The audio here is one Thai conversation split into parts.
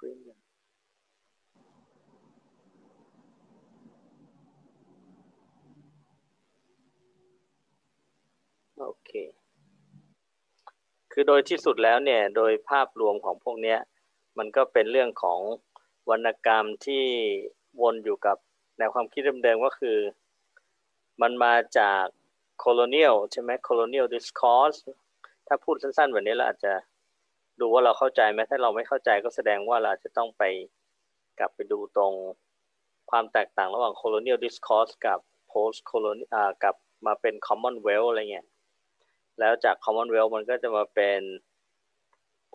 screen กันโอเค คือโดยที่สุดแล้วเนี่ย โดยภาพรวมของพวกนี้มันก็เป็นเรื่องของวรรณกรรมที่วนอยู่กับแนวความคิดเดิมๆก็คือ มันมาจาก colonial ใช่ไหม colonial discourse ถ้าพูดสั้นๆแบบนี้เราอาจจะ ดูว่าเราเข้าใจไหมถ้าเราไม่เข้าใจก็แสดงว่าเราจะต้องไปกลับไปดูตรงความแตกต่างระหว่าง colonial discourse กับ post colonial อ่ากับมาเป็น commonwealth อะไรเงี้ยแล้วจาก commonwealth มันก็จะมาเป็น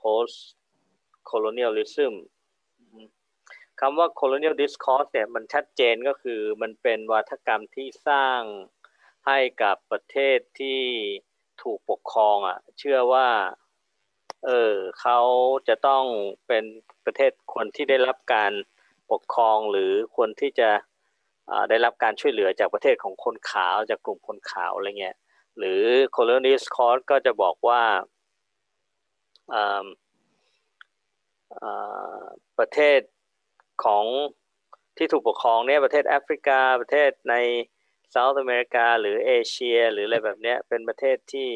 post colonialism คำว่า colonial discourse เนี่ยมันชัดเจนก็คือมันเป็นวัฒกรรมที่สร้างให้กับประเทศที่ถูกปกครองอะเชื่อว่า เออเขาจะต้องเป็นประเทศคนที่ได้รับการปกครองหรือควรที่จะได้รับการช่วยเหลือจากประเทศของคนขาวจากกลุ่มคนขาวอะไรเงี้ยหรือ colonial discourse ก็จะบอกว่าประเทศของที่ถูกปกครองเนี่ยประเทศแอฟริกาประเทศในเซาท์อเมริกาหรือเอเชีย หรืออะไรแบบเนี้ยเป็นประเทศที่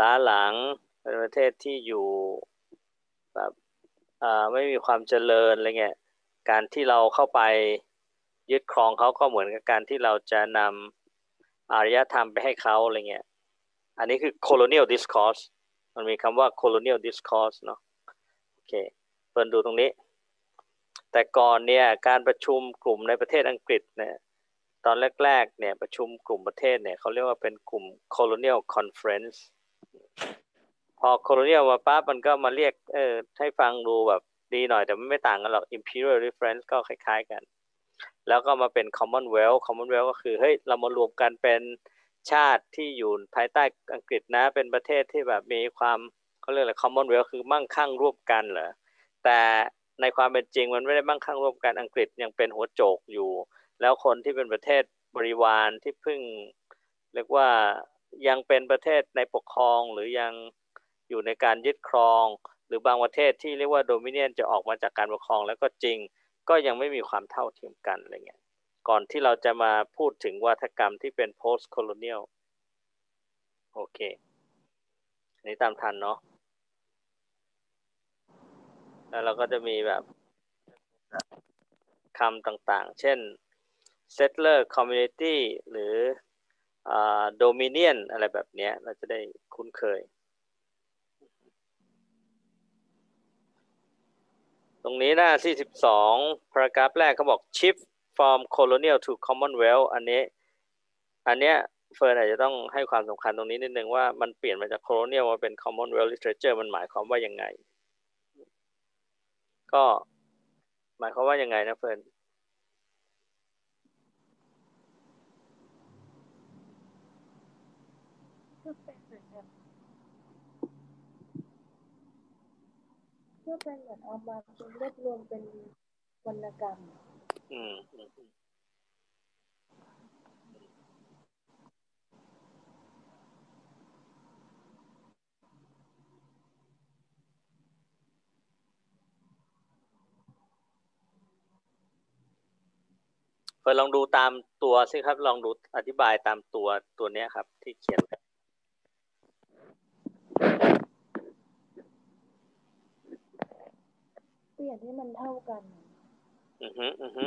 ล้าหลัง เป็นประเทศที่อยู่แบบไม่มีความเจริญอะไรเงี้ยการที่เราเข้าไปยึดครองเขาก็เหมือนกับการที่เราจะนำอารยธรรมไปให้เขาอะไรเงี้ยอันนี้คือ colonial discourse มันมีคำว่า colonial discourse เนาะโอเคเปิดดูตรงนี้ แต่ก่อนเนี่ยการประชุมกลุ่มในประเทศอังกฤษเนี่ยตอนแรกๆเนี่ยประชุมกลุ่มประเทศเนี่ยเขาเรียกว่าเป็นกลุ่ม colonial conference พอ colonial มาปั๊บมันก็มาเรียกเออให้ฟังดูแบบดีหน่อยแต่ไม่ต่างกันหรอก imperial reference ก็คล้ายๆกัน แล้วก็มาเป็น commonwealth commonwealth ก็คือเฮ้ยเรามารวมกันเป็นชาติที่อยู่ภายใต้อังกฤษนะ เป็นประเทศที่แบบมีความเขาเรียกอะไร commonwealth คือมั่งคั่งร่วมกันเหรอแต่ในความเป็นจริงมันไม่ได้มั่งคั่งร่วมกันอังกฤษยังเป็นหัวโจกอยู่ แล้วคนที่เป็นประเทศบริวารที่เพิ่ง เรียกว่ายังเป็นประเทศในปกครองหรือยัง อยู่ในการยึดครอง หรือบางประเทศที่เรียกว่าโดมิเนียนจะออกมาจากการปกครองแล้วก็จริง ก็ยังไม่มีความเท่าเทียมกันอะไรเงี้ยก่อนที่เราจะมาพูดถึงวัฒกรรมที่เป็น post colonial โอเคอันนี้ตามทันเนาะแล้วเราก็จะมีแบบคำต่างๆ เช่น settler community หรือ dominion อะไรแบบนี้เราจะได้คุ้นเคย ตรงนี้หน้าที่12 paragraph แรกเขาบอก shift from colonial to commonwealth อันนี้ อันเนี้ยเฟิร์นอาจจะต้องให้ความสำคัญตรงนี้นิดนึงว่ามันเปลี่ยนมาจาก colonial มาเป็น commonwealth literature มันหมายความว่ายังไง ก็หมายความว่ายังไงนะเฟิร์นก็เป็นเหมือนแบบ ก็เป็นเหมือนเอามาเป็นรวบรวมเป็นวรรณกรรม อืมไปลองดูตามตัวสิครับ ลองดูอธิบายตามตัวตัวนี้ครับ ที่เขียน เปลี่ยนให้มันเท่ากัน อือฮึอือฮึ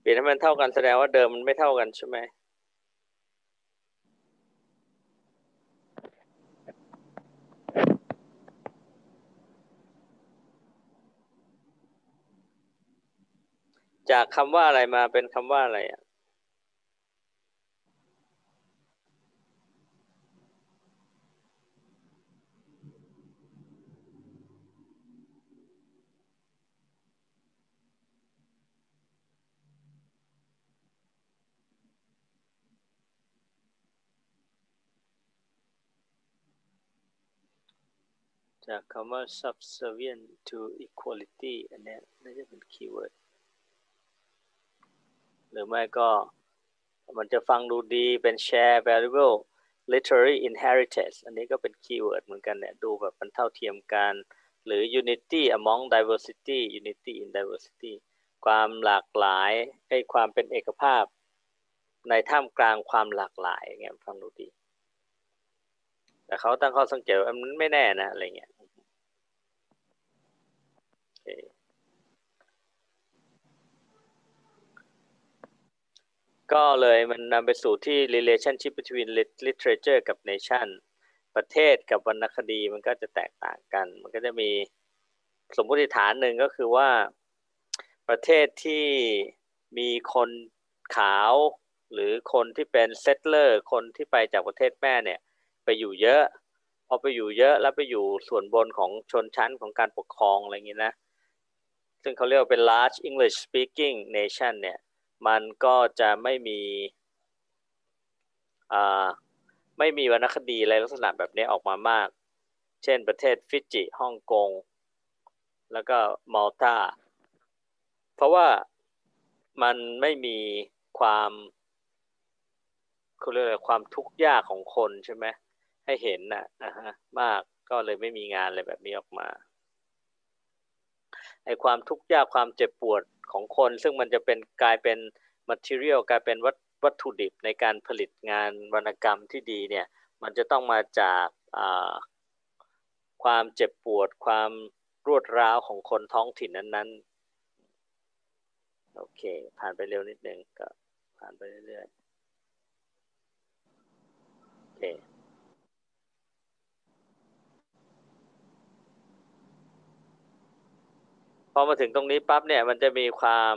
เปลี่ยนให้มันเท่ากันแสดงว่าเดิมมันไม่เท่ากันใช่ไหมจากคำว่าอะไรมาเป็นคำว่าอะไรอะ จากคำว่า subservient to equality อันนี้น่าจะเป็น keyword หรือไม่ก็มันจะฟังดูดีเป็น share valuable literary inheritance อันนี้ก็เป็น keyword เหมือนกันเนี่ยดูแบบมันเท่าเทียมกัน หรือ unity among diversity unity in diversity ความหลากหลายให้ความเป็นเอกภาพ ในท่ามกลางความหลากหลายเงี้ยฟังดูดี แต่เขาตั้งข้อสังเกตว่ามันไม่แน่นะอะไรเงี้ยก็เลยมันนำไปสู่ที่ relationship between literature กับ nation ประเทศกับวรรณคดีมันก็จะแตกต่างกัน มันก็จะมีสมมติฐานหนึ่งก็คือว่าประเทศที่มีคนขาวหรือคนที่เป็นเซตเลอร์ คนที่ไปจากประเทศแม่เนี่ย ไปอยู่เยอะพอไปอยู่เยอะแล้วไปอยู่ส่วนบนของชนชั้นของการปกครองอะไรอย่างนี้นะซึ่งเขาเรียกว่าเป็น large English speaking nation เนี่ยมันก็จะไม่มีอ่าไม่มีวรรณคดีอะไรลักษณะแบบนี้ออกมามาก เช่นประเทศฟิจิฮ่องกง แล้วก็มัลตาเพราะว่ามันไม่มีความเขาเรียกอะไรความทุกข์ยากของคนใช่ไหม ให้เห็นนะนะฮะมากก็เลยไม่มีงานอะไรแบบนี้ออกมาไอความทุกข์ยากความเจ็บปวดของคน ซึ่งมันจะเป็นกลายเป็น material กลายเป็นวัตวัตถุดิบในการผลิตงานวรรณกรรมที่ดีเนี่ย มันจะต้องมาจากความเจ็บปวด ความรวดร้าวของคนท้องถิ่นนั้นๆ โอเค ผ่านไปเร็วนิดนึงก็ผ่านไปเรื่อยๆ โอเคพ อมาถึงตรงนี้ปั๊บเนี่ยมันจะมีความ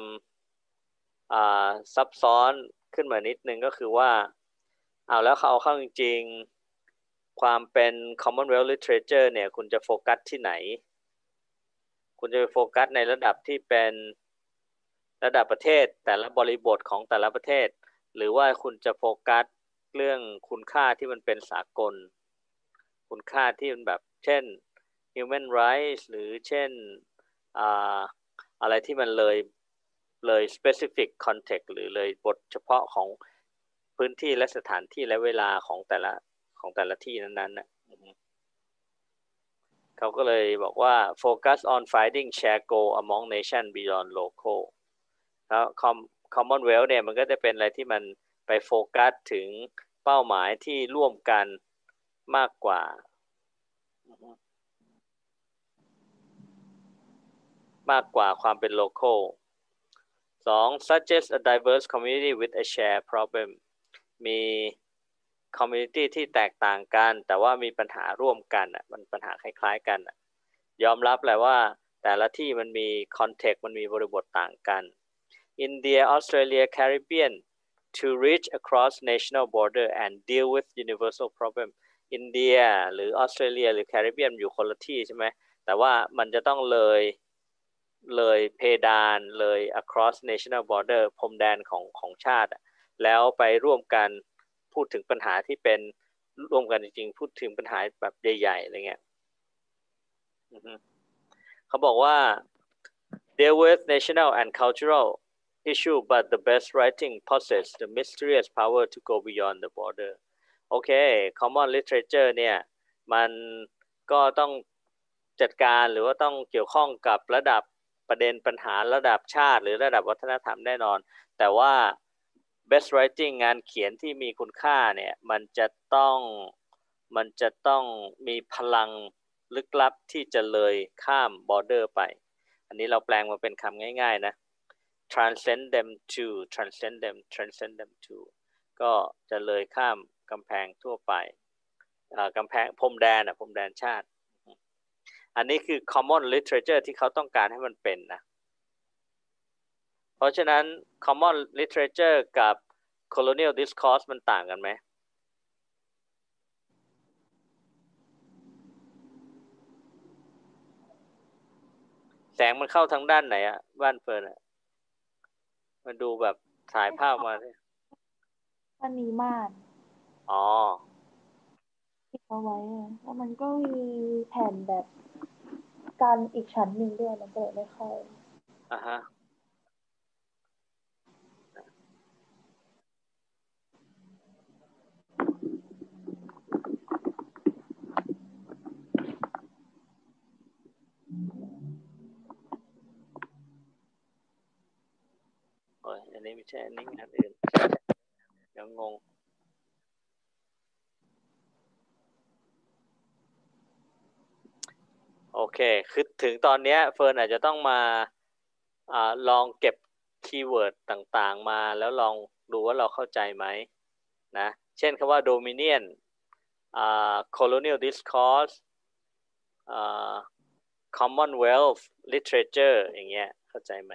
ซับซ้อนขึ้นมานิดนึงก็คือว่าเอาแล้วเขาเอาเข้าจริงๆ ความเป็น Commonwealth Literature เนี่ยคุณจะโฟกัสที่ไหน คุณจะไปโฟกัสในระดับที่เป็นระดับประเทศแต่ละบริบทของแต่ละประเทศ หรือว่าคุณจะโฟกัสเรื่องคุณค่าที่มันเป็นสากล คุณค่าที่มันแบบเช่น human rights หรือเช่น อะไรที่มันเลยเลย specific context หรือเลยบทเฉพาะของพื้นที่และสถานที่และเวลาของแต่ละของแต่ละที่นั้นๆนะเขาก็เลยบอกว่า focus on finding share goal among nation beyond local แล้ว commonwealth เนี่ยมันก็จะเป็นอะไรที่มันไปโฟกัสถึงเป้าหมายที่ร่วมกันมากกว่า มากกว่าความเป็น local สอง suggest a diverse community with a shared problem มี community ที่แตกต่างกัน แต่ว่ามีปัญหาร่วมกันอะมันปัญหาคล้ายๆกัน ยอมรับแหละว่าแต่ละที่มันมี context มันมีบริบทต่างกัน India Australia Caribbean to reach across national border and deal with universal problem อินเดียหรือออสเตรเลียหรือแคริบเบียนอยู่คนละที่ใช่ไหมแต่ว่ามันจะต้องเลย เลยเพดานเลย across national border พรมแดนของของชาติ แล้วไปร่วมกันพูดถึงปัญหาที่เป็นร่วมกันจริงๆ พูดถึงปัญหาแบบใหญ่ๆอะไรเงี้ยเขาบอกว่า deal with national and cultural issue but the best writing possess the mysterious power to go beyond the border โอเค common literature เนี่ยมันก็ต้องจัดการหรือว่าต้องเกี่ยวข้องกับระดับ ประเด็นปัญหาระดับชาติ หรือระดับวัฒนธรรมแน่นอน แต่ว่า best writing งานเขียนที่มีคุณค่าเนี่ยมันจะต้องมันจะต้องมีพลังลึกลับที่จะเลยข้าม border ไป อันนี้เราแปลงมาเป็นคำง่ายๆนะ transcend them to transcend them transcend them to ก็จะเลยข้ามกำแพงทั่วไปกำแพงพรมแดนอะพรมแดนชาติ อันนี้คือ common literature ที่เขาต้องการให้มันเป็นนะ เพราะฉะนั้น common literature กับ colonial discourse มันต่างกันไหม แสงมันเข้าทางด้านไหนอะบ้านเฟิร์นอะมันดูแบบถ่ายภาพมาเนี่ยมันมีม่านอ๋อติดเอาไว้แล้วมันก็มีแผ่นแบบ กันอีกชั้นหนึ่งด้วยมันก็เลยไม่ค่อยอ่าฮะโอ้ยอันนี้ไม่ใช่อันนี้งานอื่นเดี๋ยวงง โอเค คือถึงตอนนี้เฟิร์นอาจจะต้องมาอลองเก็บ keyword ต่างๆ มาแล้วลองดูว่าเราเข้าใจไหมนะ เช่นคำว่า dominion colonial discourse commonwealth literature อย่างเงี้ย เข้าใจไหม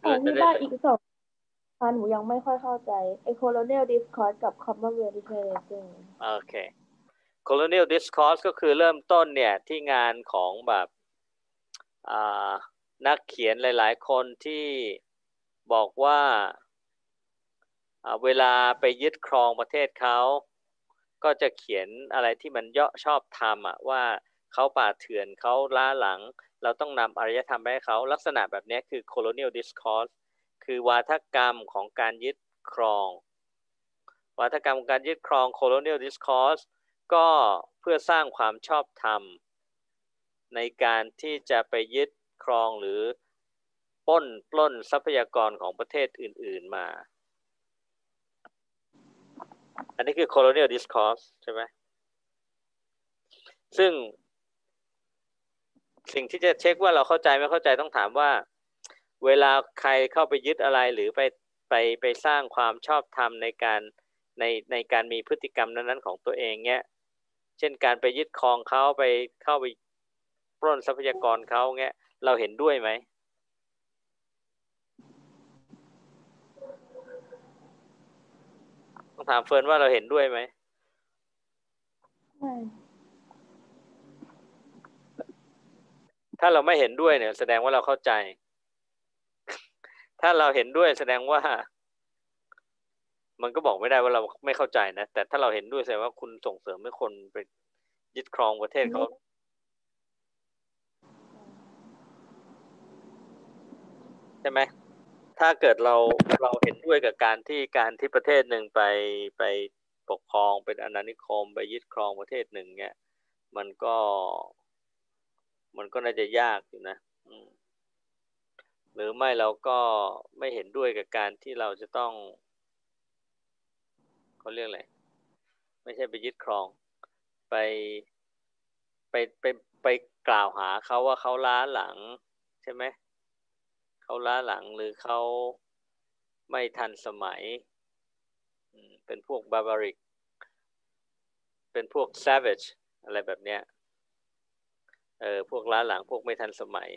แต่ที่บ้านอีกสองพันหนูยังไม่ค่อยเข้าใจไอ้ colonial discourse กับ commonwealth literature โอเค colonial discourse ก็คือเริ่มต้นเนี่ยที่งานของแบบนักเขียนหลาย ๆ คนที่บอกว่าเวลาไปยึดครองประเทศเขาก็จะเขียนอะไรที่มันเยาะชอบทำอะว่าเขาป่าเถื่อนเขาล้าหลัง เราต้องนำอารยธรรมไปให้เขาลักษณะแบบนี้คือ colonial discourse คือวาทกรรมของการยึดครอง วาทกรรมการยึดครอง colonial discourse ก็เพื่อสร้างความชอบธรรม ในการที่จะไปยึดครองหรือป้นปล้นทรัพยากรของประเทศอื่น ๆมา อันนี้คือ colonial discourse ใช่ไหมซึ่งสิ่งที่จะเช็คว่าเราเข้าใจไม่เข้าใจต้องถามว่า เวลาใครเข้าไปยึดอะไรหรือไปไปไปสร้างความชอบธรรมในการ ในในการมีพฤติกรรมนั้นๆของตัวเองเนี้ยเช่นการไปยึดครองเขาไปเข้าไปปล้นทรัพยากรเขาเงี้ยเราเห็นด้วยไหมต้องถามเฟิร์นว่าเราเห็นด้วยไหมไม่ถ้าเราไม่เห็นด้วยเนี่ย แสดงว่าเราเข้าใจ ถ้าเราเห็นด้วยแสดงว่า มันก็บอกไม่ได้ว่าเราไม่เข้าใจนะ แต่ถ้าเราเห็นด้วยแสดงว่าคุณส่งเสริมให้คนไปยึดครองประเทศเขาใช่ไหมถ้าเกิดเราเราเห็นด้วยกับการที่การที่ประเทศหนึ่งไปไปปกครองเป็นอาณานิคม ไปยึดครองประเทศหนึ่งเนี่ยมันก็ มันก็น่าจะยากอยู่นะหรือไม่เราก็ไม่เห็นด้วยกับการที่เราจะต้อง เขาเรียกอะไรไม่ใช่ไปยึดครอง ไปไปไปไปกล่าวหาเขาว่าเขาล้าหลังใช่ไหมเขาล้าหลังหรือเขาไม่ทันสมัย เป็นพวกบาบาริก เป็นพวก savage อะไรแบบเนี้ยเออพวกล้าหลังพวกไม่ทันสมัย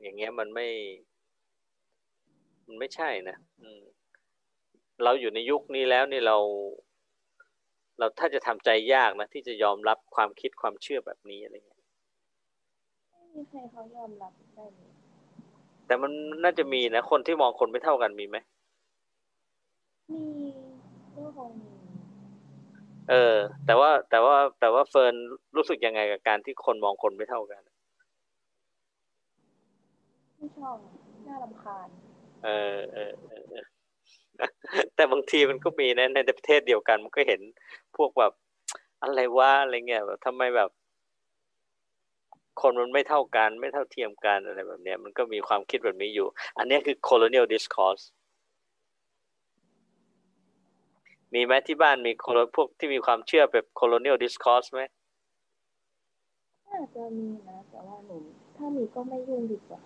อย่างเงี้ยมันไม่ มันไม่ใช่นะ เราอยู่ในยุคนี้แล้วนี่เรา เราถ้าจะทำใจยากนะ ที่จะยอมรับความคิดความเชื่อแบบนี้อะไรเงี้ยไม่มีใครเขายอมรับได้เลยแต่มันน่าจะมีนะ คนที่มองคนไม่เท่ากันมีไหมมีก็คงมีเออ แต่ว่าแต่ว่าแต่ว่าเฟิร์นรู้สึกยังไงกับการที่คนมองคนไม่เท่ากันไม่ชอบน่ารำคาญ เออเออเออ แต่บางทีมันก็มีนะในประเทศเดียวกัน มันก็เห็นพวกแบบอะไรวะอะไรเงี้ยแบบทำไมแบบ คนมันไม่เท่ากัน ไม่เท่าเทียมกันอะไรแบบนี้มันก็มีความคิดแบบนี้อยู่ อันนี้คือ colonial discourse มีไหมที่บ้านมีพวกที่มีความเชื่อแบบ colonial discourse ไหมอาจจะมีนะแต่ว่าหนูถ้ามีก็ไม่ยุ่งดีกว่า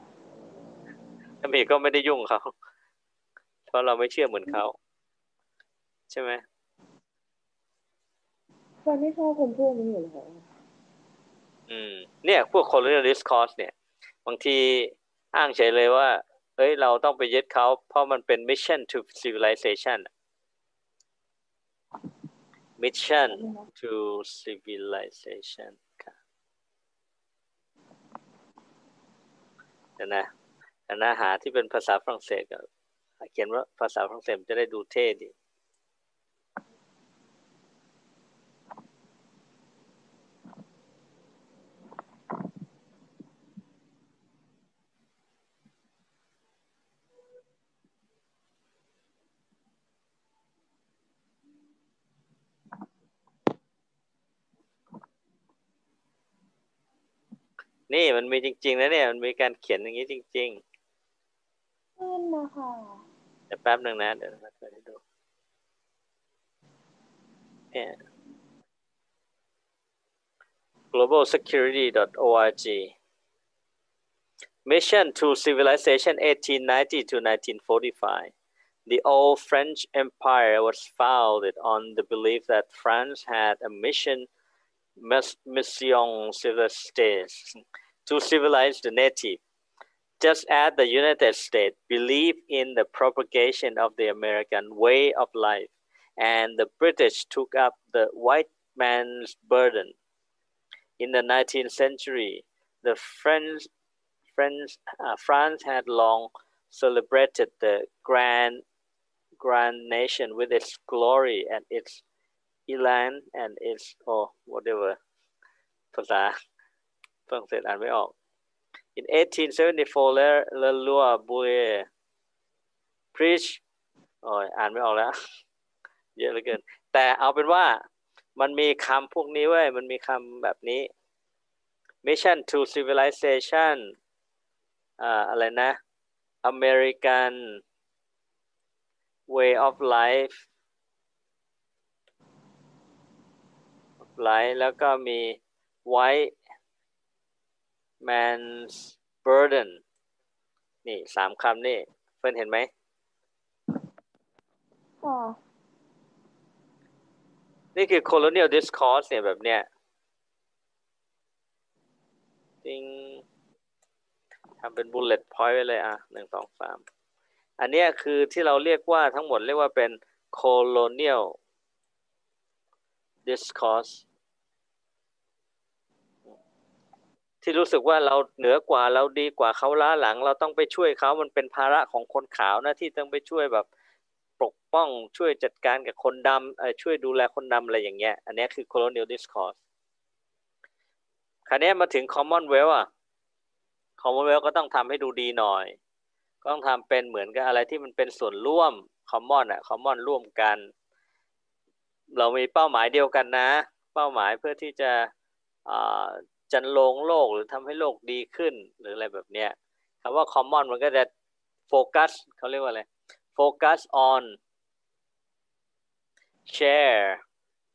ถ้ามีก็ไม่ได้ยุ่งเขา เพราะเราไม่เชื่อเหมือนเขา ใช่ไหมคนไม่ชอบคนพวกนี้อยู่แล้วอืม เนี่ย พวก colonial discourse เนี่ย บางทีอ้างเฉยเลยว่าเฮ้ย เราต้องไปยึดเขาเพราะมันเป็น mission to civilization mission to civilization ค่ะเดี๋ยวนะเดี๋ยวนะหาที่เป็นภาษาฝรั่งเศสก็ เขียนว่าภาษาฝรั่งเศสจะได้ดูเท่ดีนี่มันมีจริง ๆ นะเนี่ย มันมีการเขียนอย่างนี้จริง ๆ นั่นนะคะ เดี๋ยวแป๊บหนึ่งนะ เดี๋ยวมาเปิดให้ดูเนี่ย globalsecurity.org Mission to Civilization 1890 to 1945 The old French Empire was founded on the belief that France had a mission mission civilistes to civilize the native, just as the United States believed in the propagation of the American way of life, and the British took up the white man's burden. In the 19th century, the French, French uh, France had long celebrated the grand grand nation with its glory and its elan and its or whatever ภาษาฝรั่งเศสอ่านไม่ออก in 1874 le le loi Boulle preach โอ้ยอ่านไม่ออกแล้ว เยอะเหลือเกิน แต่เอาเป็นว่ามันมีคำพวกนี้เว้ย มันมีคำแบบนี้ mission to civilization อ่าอะไรนะ American way of life life แล้วก็มี white man's burden นี่สามคำนี่เพื่อนเห็นไหมค่ะนี่คือ colonial discourse เนี่ยแบบเนี้ยจริงทำเป็น bullet point ไว้เลยอะหนึ่งสองสามอันเนี้ยคือที่เราเรียกว่าทั้งหมดเรียกว่าเป็น colonial discourse ที่รู้สึกว่าเราเหนือกว่าเราดีกว่าเขาล้าหลัง เราต้องไปช่วยเขามันเป็นภาระของคนขาวนะที่ต้องไปช่วยแบบปกป้องช่วยจัดการกับคนดำช่วยดูแลคนดำอะไรอย่างเงี้ย อันนี้คือ colonial discourse คราวนี้มาถึง commonwealth อะ commonwealth ก็ต้องทำให้ดูดีหน่อย ก็ต้องทำเป็นเหมือนกับอะไรที่มันเป็นส่วนร่วม common อะ common ร่วมกัน เรามีเป้าหมายเดียวกันนะ เป้าหมายเพื่อที่จะ จันลงโลกหรือทำให้โลกดีขึ้นหรืออะไรแบบเนี้ยคำว่า common มันก็จะโฟกัสเขาเรียกว่าอะไร focus on share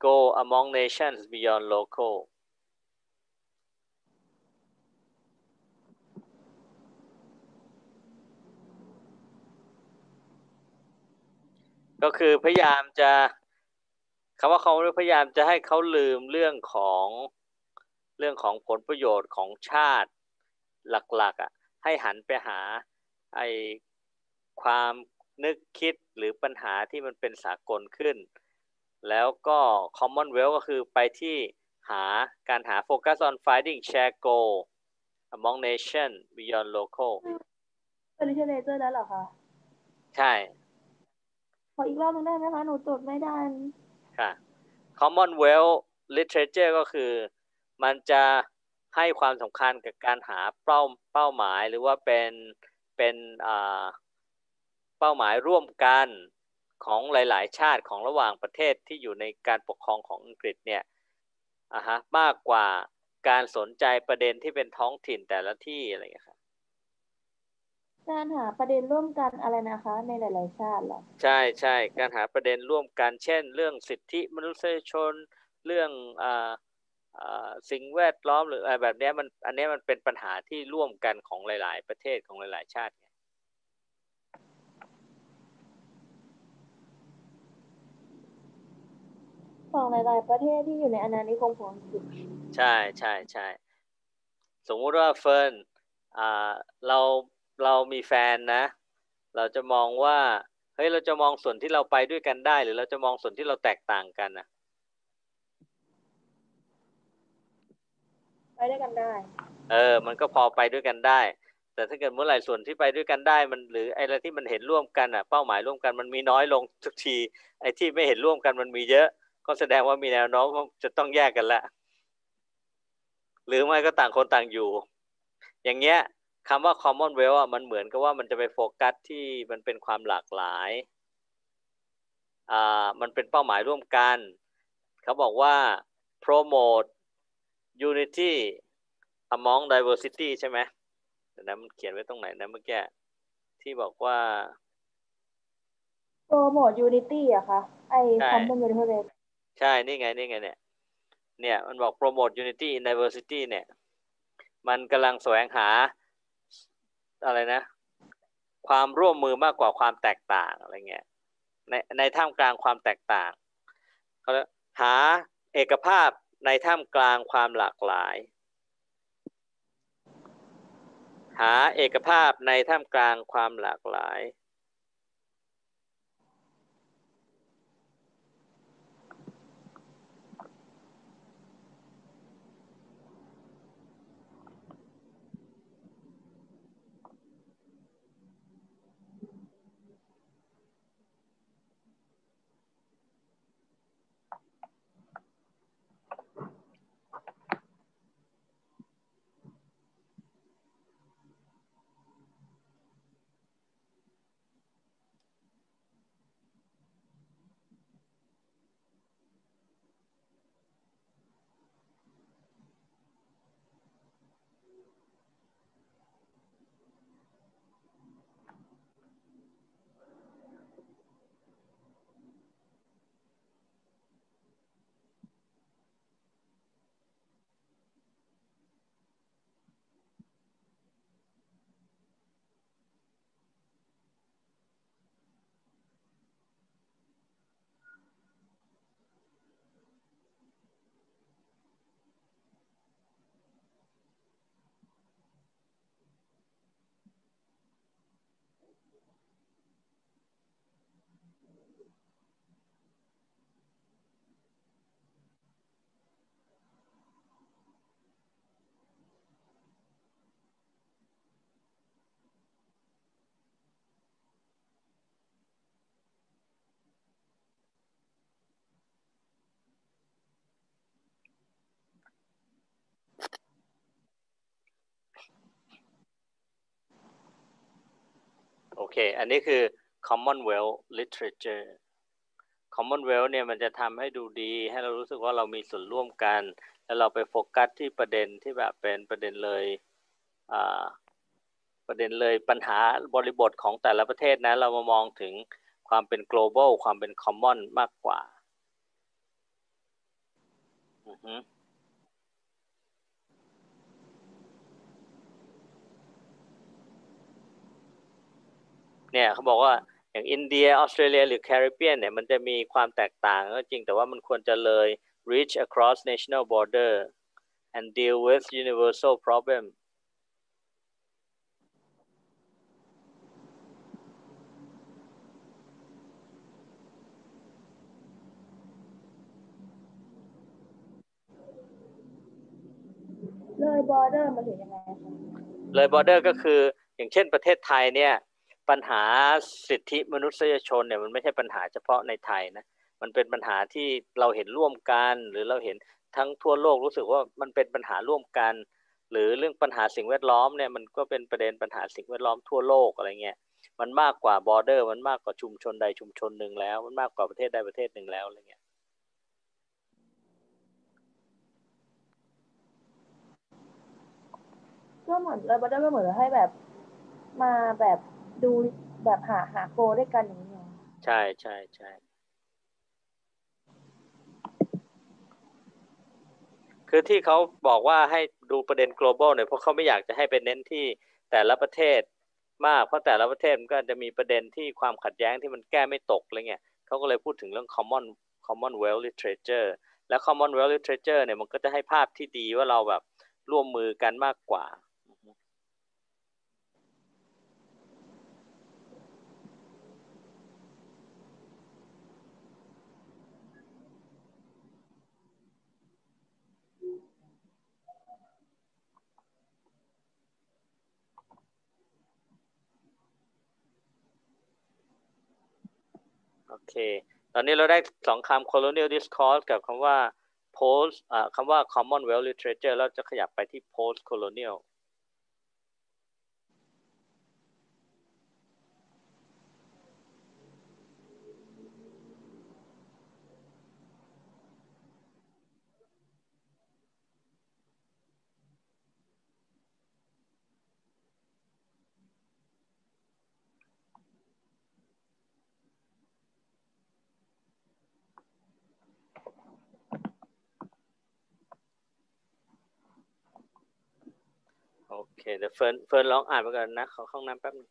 go among nations beyond local ก็คือพยายามจะคำว่าเขาพยายามจะให้เขาลืมเรื่องของ เรื่องของผลประโยชน์ของชาติหลักๆอะให้หันไปหาไอความนึกคิดหรือปัญหาที่มันเป็นสากลขึ้น แล้วก็ Commonwealth ก็คือไปที่หาการหา focus on finding share goal among nation beyond local เป็น literature แล้วเหรอคะ ใช่ ขออีกรอบนึงได้ไหมคะ หนูจดไม่ได้ ค่ะ Commonwealth literature ก็คือ มันจะให้ความสำคัญกับการหาเป้าเป้าหมายหรือว่าเป็นเป็นอ่าเป้าหมายร่วมกันของหลาย ๆ ชาติของระหว่างประเทศที่อยู่ในการปกครองของอังกฤษเนี่ยอะฮะมากกว่าการสนใจประเด็นที่เป็นท้องถิ่นแต่ละที่อะไรอย่างเงี้ยครับการหาประเด็นร่วมกันอะไรนะคะในหลาย ๆ ชาติเหรอใช่ใช่การหาประเด็นร่วมกัน เช่น เรื่องสิทธิมนุษยชนเรื่องอ่าอ่า สิ่งแวดล้อมหรืออะไรแบบเนี้ยมันอันเนี้ยมันเป็นปัญหาที่ร่วมกันของหลาย ๆ ประเทศของหลาย ๆ ชาติไงของหลาย ๆ ประเทศที่อยู่ในอาณานิคมของอังกฤษใช่ใช่ใช่สมมุติว่าเฟิร์นอ่าเราเรามีแฟนนะ เราจะมองว่าเฮ้ยเราจะมองส่วนที่เราไปด้วยกันได้ หรือเราจะมองส่วนที่เราแตกต่างกันนะ ไปด้วยกันได้ เออ มันก็พอไปด้วยกันได้ แต่ถ้าเกิดเมื่อไหร่ส่วนที่ไปด้วยกันได้มันหรือไอ้อะไรที่มันเห็นร่วมกันอะเป้าหมายร่วมกันมันมีน้อยลงทุกทีไอ้ที่ไม่เห็นร่วมกันมันมีเยอะ ก็แสดงว่ามีแนวโน้มว่าจะต้องแยกกันละหรือไม่ก็ต่างคนต่างอยู่ อย่างเงี้ยคำว่า commonwealth อะมันเหมือนกับว่ามันจะไปโฟกัสที่มันเป็นความหลากหลายอ่ามันเป็นเป้าหมายร่วมกัน เขาบอกว่า promote unity among diversity ใช่ไหมเดี๋ยวนะมันเขียนไว้ตรงไหนนะเมื่อกี้ที่บอกว่า promote unity อะคะไอใช่ commonwealthใช่นี่ไงนี่ไงเนี่ยเนี่ยมันบอก promote unity in diversity เนี่ย มันกำลังแสวงหาอะไรนะ ความร่วมมือมากกว่าความแตกต่างอะไรเงี้ยในในท่ามกลางความแตกต่างเขาเรียกหาเอกภาพ ในท่ามกลางความหลากหลาย หาเอกภาพในท่ามกลางความหลากหลาย เค อันนี้คือ Commonwealth Literature Commonwealth เนี่ยมันจะทำให้ดูดี ให้เรารู้สึกว่าเรามีส่วนร่วมกัน แล้วเราไปโฟกัสที่ประเด็นที่แบบเป็นประเด็นเลยประเด็นเลยปัญหาบริบทของแต่ละประเทศนะ เรามามองถึงความเป็น global ความเป็น common มากกว่า อือฮึ เนี่ยเขาบอกว่าอย่างอินเดียออสเตรเลียหรือแคริบเบียนเนี่ยมันจะมีความแตกต่างก็จริงแต่ว่ามันควรจะเลย reach across national border and deal with universal problem เลยบอร์เดอร์มาถึงยังไงคะเลย border ก็คืออย่างเช่นประเทศไทยเนี่ย ปัญหาสิทธิมนุษยชนเนี่ยมันไม่ใช่ปัญหาเฉพาะในไทยนะมันเป็นปัญหาที่เราเห็นร่วมกันหรือเราเห็นทั้งทั่วโลกรู้สึกว่ามันเป็นปัญหาร่วมกัน หรือเรื่องปัญหาสิ่งแวดล้อมเนี่ยมันก็เป็นประเด็นปัญหาสิ่งแวดล้อมทั่วโลกอะไรเงี้ยมันมากกว่า border มันมากกว่าชุมชนใดชุมชนหนึ่งแล้ว มันมากกว่าประเทศใดประเทศหนึ่งแล้วอะไรเงี้ยก็เหมือนเลยบอร์เดอร์ก็เหมือนให้แบบมาแบบ ดูแบบหาหาโกด้วยกันอย่างนี้ยใช่ใช่ใช่คือที่เขาบอกว่าให้ดูประเด็น global เนี่ยเพราะเขาไม่อยากจะให้ไปเน้นที่แต่ละประเทศมาก เพราะแต่ละประเทศมันก็จะมีประเด็นที่ความขัดแย้งที่มันแก้ไม่ตกอะไรเงี้ยเขาก็เลยพูดถึงเรื่อง common commonwealth literature และ commonwealth literature เนี่ยมันก็จะให้ภาพที่ดีว่าเราแบบร่วมมือกันมากกว่า โอเค ตอนนี้เราได้สองคำ colonial discourse กับคำว่า post อ่าคำว่า commonwealth literature แล้วจะขยับไปที่ post colonial เคเดี๋ยวเฟิร์นเฟิร์นลองอ่านไปก่อนนะขอเข้าห้องน้ำแป๊บนึง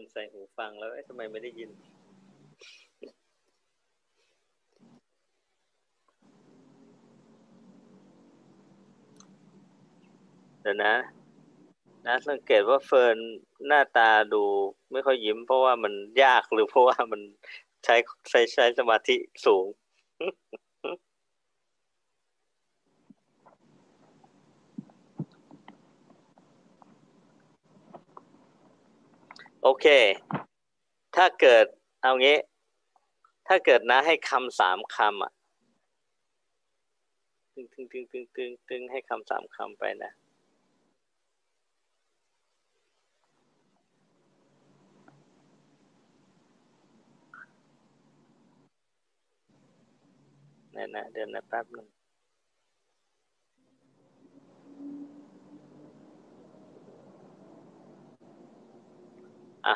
มใส่หูฟังแล้วทำไมไม่ได้ยิน เดี๋ยวนะนะสังเกตว่าเฟิร์นหน้าตาดูไม่ค่อยยิ้ม เพราะว่ามันยากหรือเพราะว่ามันใช้ใช้ใช้สมาธิสูง โอเค ถ้าเกิดเอางี้ ถ้าเกิดนะให้คำสามคำอะตึงตึงตึงตึงตึงตึงให้คำสามคำไปนะนี่นะเดี๋ยวนะแป๊บหนึง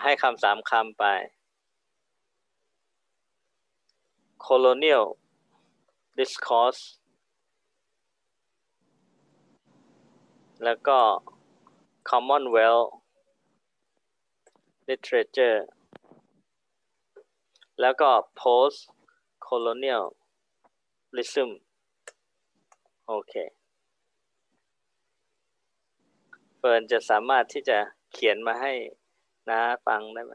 ให้คำสามคำไป colonial discourse แล้วก็ commonwealth literature แล้วก็ post colonialism โอเคเฟิร์นจะสามารถที่จะเขียนมาให้ น้าฟังได้ไหม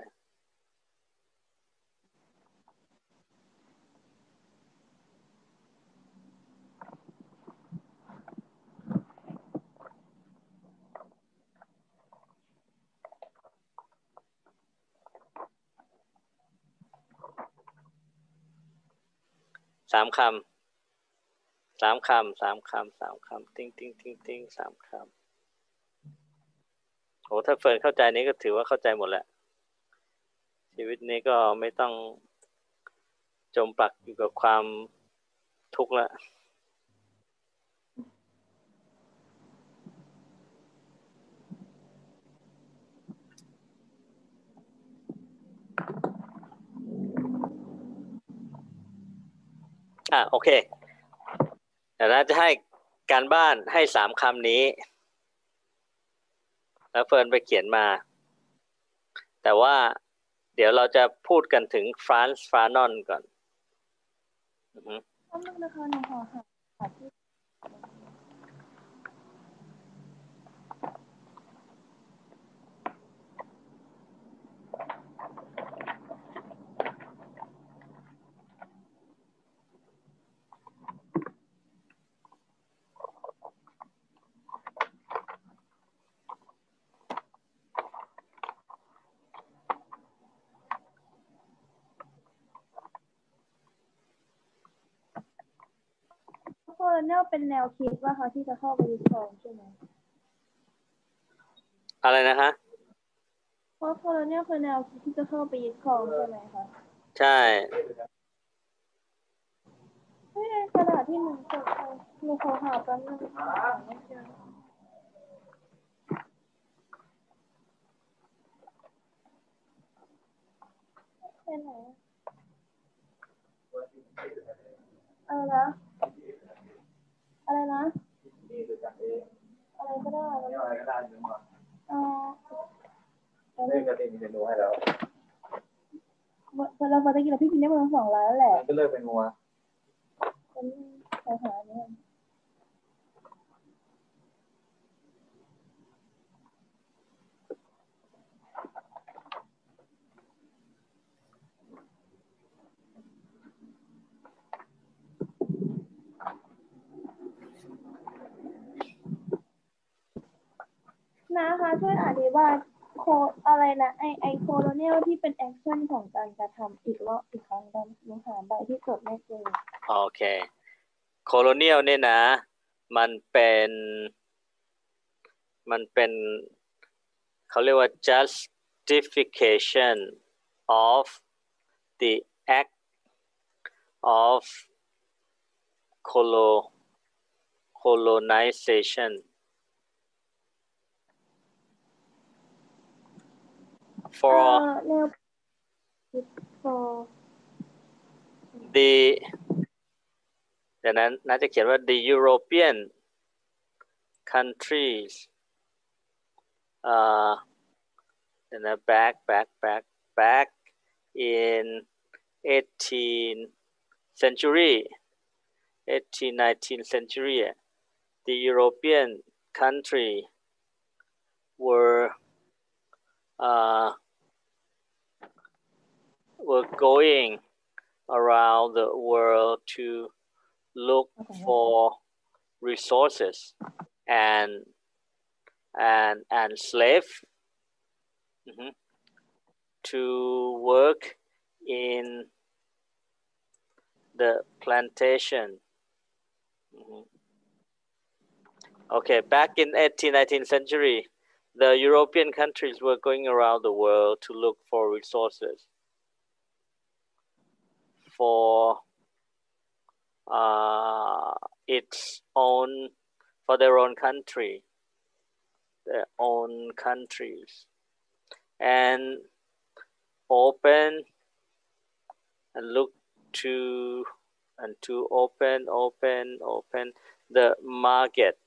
สามคำ สามคำ สามคำ สามคำ ติ้งติ้งติ้งติ้งสามคำ โหถ้าเฟิร์นเข้าใจนี้ก็ถือว่าเข้าใจหมดแหละ ชีวิตนี้ก็ไม่ต้องจมปักอยู่กับความทุกข์ละอะโอเคเดี๋ยวนะจะให้การบ้านให้สามคำนี้ แล้วเฟิร์นไปเขียนมา แต่ว่าเดี๋ยวเราจะพูดกันถึงฟรานซ์ฟรานอนก่อนอือฮึแป๊บนึงนะคะหนูขอหาที่ โ colonial เป็นแนวคิดว่าเขาที่จะเข้าไปยึดครองใช่ไหมอะไรนะฮะเพราะ colonial คือแนวคิดที่จะเข้าไปยึดครองใช่ไหมคะใช่เฮ้ยกระดาษที่หนูจดไปหนูขอหาแป๊บนึงหาไม่เจอไปไหนอะอะไรนะ อะไรนะอะไรก็ได้แล้วอะไรก็ได้นึกมาเอ่อเดี๋ยวเรื่องกระติมีเมนูให้แล้วเราเราจะกินแล้วพี่กินได้ประมาณสองร้านแหละก็เลิกเป็นงัวฉันขอหาเนี่ย ช่วยอธิบายโคอะไรนะไอไอ colonial ที่เป็น action ของการกระทำอีกรอบอีกครั้งกันหนูหาใบที่กดไม่เจอโอเค colonial เนี่ยนะ มันเป็น มันเป็นเขาเรียกว่า justification of the act of colo colonization for เอ่อแนว for the เดี๋ยวนั้นน่าจะเขียนว่า the European countries เอ่อเดี๋ยวนะ back back back back in 18th century 18 19th century the European country were uh, were going around the world to look Okay. for resources and and and slave mhm, to work in the plantation. Mhm. Okay, back in 18th, 19th century, the European countries were going around the world to look for resources for uh, its own, for their own country, their own countries, and open and look to and to open, open, open the market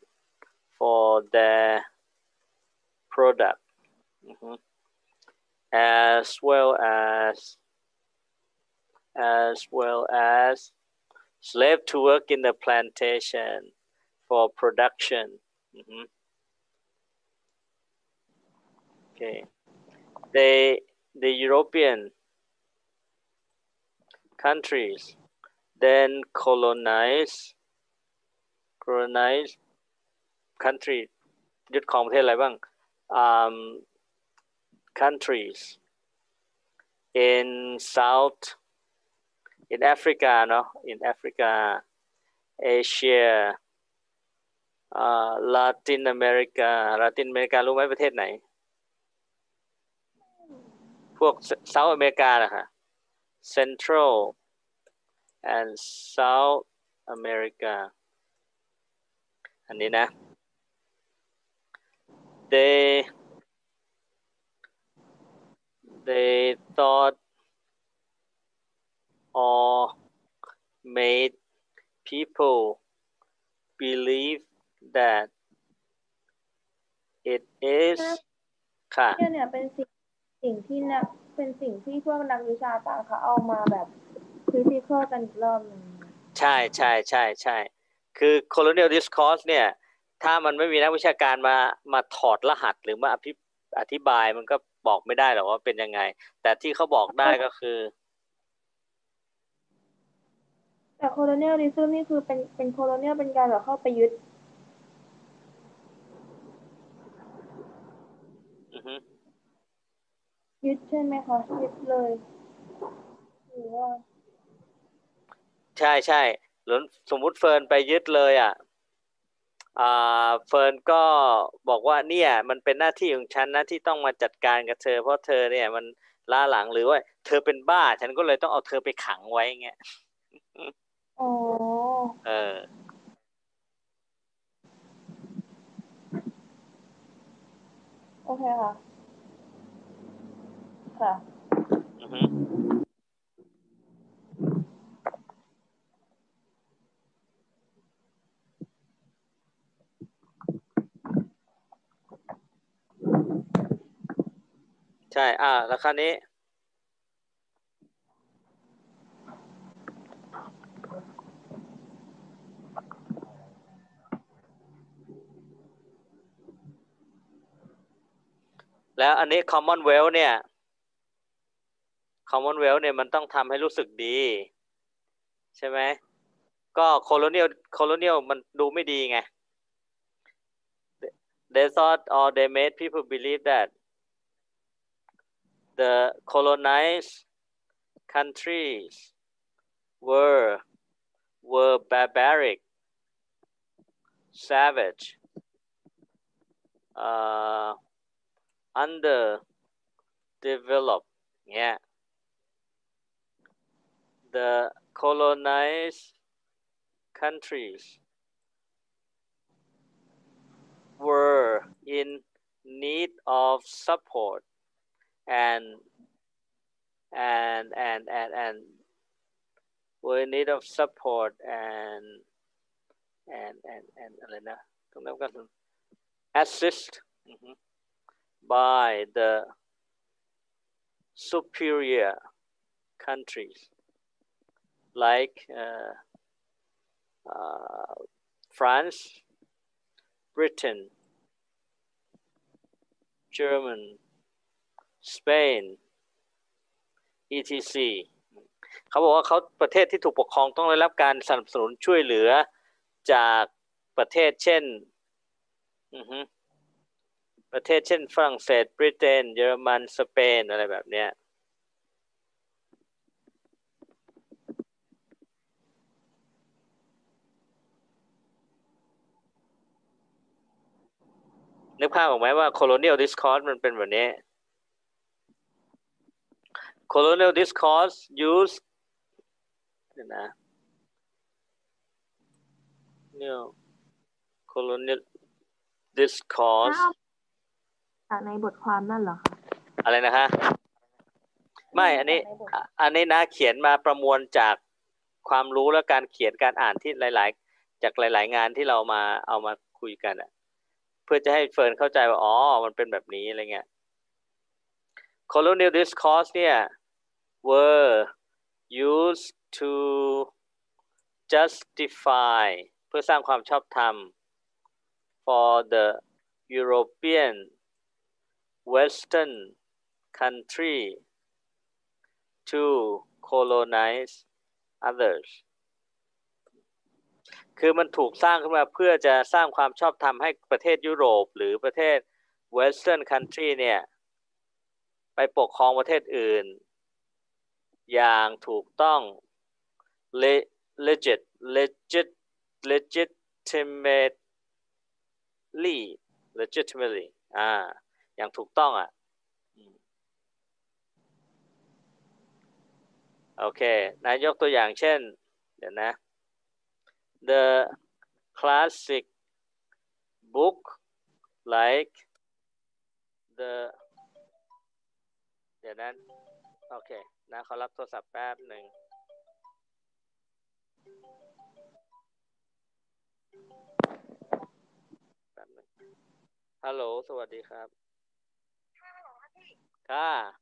for their product, Mhm. as well as as well as slave to work in the plantation for production. Mhm. Okay, they the European countries then colonize colonize country ยึดของประเทศอะไรบ้าง um, countries in South in Africa เนอะ in Africa Asia uh, Latin America Latin America รู้ไหมประเทศไหน พวก South America นะคะ Central and South America อันนี้นะ they they thought or made people believe that it is ค่ะเนี่ยเนี่ยเป็นสิ่งสิ่งที่นะเป็นสิ่งที่พวกนักวิชาการเขาเอามาแบบคริติคอลกันอีกรอบหนึ่งใช่ใช่ใช่ใช่คือ colonial discourse เนี่ย ถ้ามันไม่มีนักวิชาการมามาถอดรหัสหรือมาอภิอธิบายมันก็บอกไม่ได้หรอกว่าเป็นยังไง แต่ที่เขาบอกได้ก็คือแต่โคโลเนียลิซึมนี่คือเป็นเป็นโคโลเนียลเป็นการแบบเข้าไปยึดอือฮึยึดใช่ไหมคะยึดเลยหรือว่าใช่ใช่หรือสมมุติเฟิร์นไปยึดเลย อะอ่า เฟิร์นก็บอกว่าเนี่ยมันเป็นหน้าที่ของฉันนะที่ต้องมาจัดการกับเธอ เพราะเธอเนี่ยมันล้าหลังหรือว่า เธอเป็นบ้า ฉันก็เลยต้องเอาเธอไปขังไว้เงี้ยอ๋อเออโอเคค่ะ ค่ะอือฮึ ใช่ อ่าแล้วคานี้ แล้วอันนี้ Commonwealth เนี่ย Commonwealth เนี่ยมันต้องทำให้รู้สึกดี ใช่ไหม ก็ colonial colonial มันดูไม่ดีไง they thought or they made people believe that the colonized countries were were barbaric savage uh, underdeveloped yeah. The colonized countries were in need of support and and and and and were in need of support and and and and อะไรนะตรงนั้นก็ assist อือฮึ by the superior countries like uh, uh, France, Britain, German, Spain, etc. เขาบอกว่าเขาประเทศที่ถูกปกครองต้องได้รับการสนับสนุนช่วยเหลือจากประเทศเช่นประเทศเช่นฝรั่งเศสบริเตนเยอรมันสเปนอะไรแบบเนี้ยนึกภาพออกไหมว่า colonial discourse มันเป็นแบบนี้ colonial discourse use เดี๋ยวนะเนี่ย colonial discourse จากในบทความนั่นเหรอคะอะไรนะคะไม่อันนี้อะอันนี้นะเขียนมาประมวลจากความรู้และการเขียนการอ่านที่หลาย ๆ จากหลาย ๆ งานที่เรามาเอามาคุยกันอะเพื่อจะให้เฟิร์นเข้าใจว่าอ๋อมันเป็นแบบนี้อะไรเงี้ย colonial discourse เนี่ย were used to justify เพื่อสร้างความชอบธรรม for the European Western country to colonize others คือมันถูกสร้างขึ้นมาเพื่อจะสร้างความชอบธรรมให้ประเทศยุโรปหรือประเทศ Western country เนี่ย ไปปกครองประเทศอื่น อย่างถูกต้อง le- legit legit legitimately legitimately อ่า อย่างถูกต้องอะ โอเค นายยกตัวอย่างเช่น เดี๋ยวนะ the classic book like the เดี๋ยวนั้น โอเค นะเขารับโทรศัพท์แป๊บหนึ่งแป๊บหนึ่งฮัลโหล สวัสดีครับ ค่ะ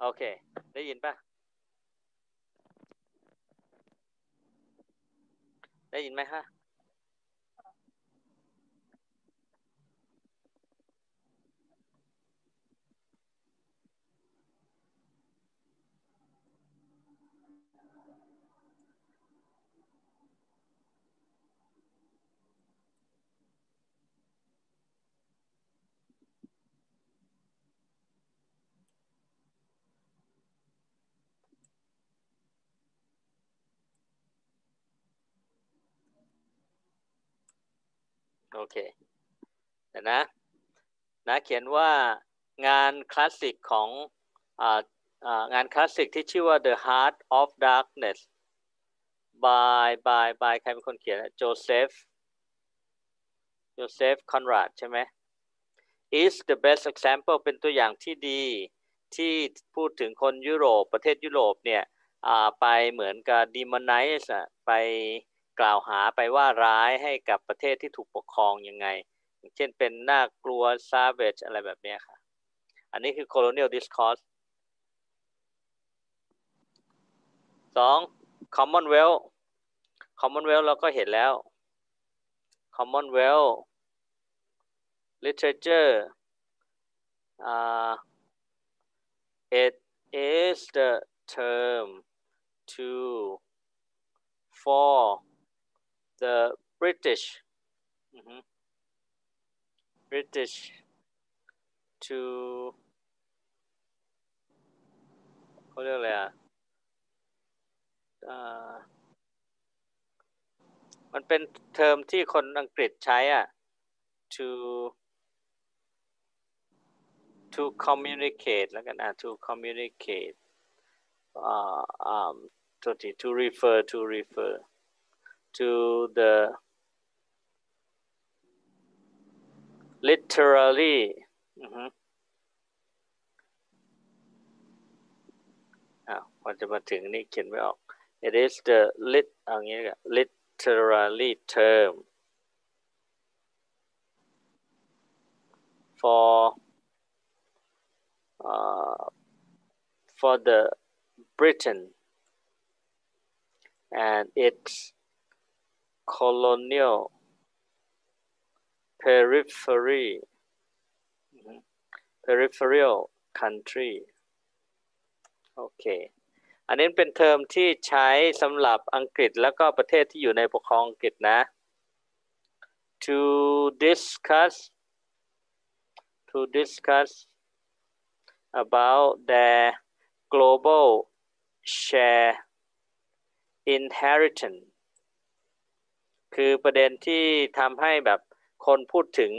โอเค ได้ยินปะได้ยินไหมฮะ โอเคเดี๋ยวนะนะเขียนว่างานคลาสสิกของงานคลาสสิกที่ชื่อว่า The Heart of Darkness by by by ใครเป็นคนเขียนโจเซฟโจเซฟคอนราดใช่ไหม is the best example เป็นตัวอย่างที่ดีที่พูดถึงคนยุโรปประเทศยุโรปเนี่ยไปเหมือนกับ demonize อะไป กล่าวหาไปว่าร้ายให้กับประเทศที่ถูกปกครองยังไง เช่นเป็นน่ากลัว savage อะไรแบบนี้ค่ะ อันนี้คือ colonial discourse สอง commonwealth commonwealth เราก็เห็นแล้ว commonwealth literature uh, it is the term to for the British mhm, British to เขาเรียกอะไรอะอ่ามันเป็นเทอมที่คนอังกฤษใช้อะ to to communicate แล้วกันอะ to communicate อ่า um, to to refer to refer to the literally อือฮึอ้าวพอจะมาถึงนี่เขียนไม่ออก it is the lit เอางี้กัน literally term for uh, for the Britain and its colonial periphery mhm, peripheral country โอเค อันนี้เป็นเทอมที่ใช้สำหรับอังกฤษแล้วก็ประเทศที่อยู่ในปกครองอังกฤษนะ to discuss to discuss about their global share inheritance คือประเด็นที่ทำให้แบบคนพูดถึง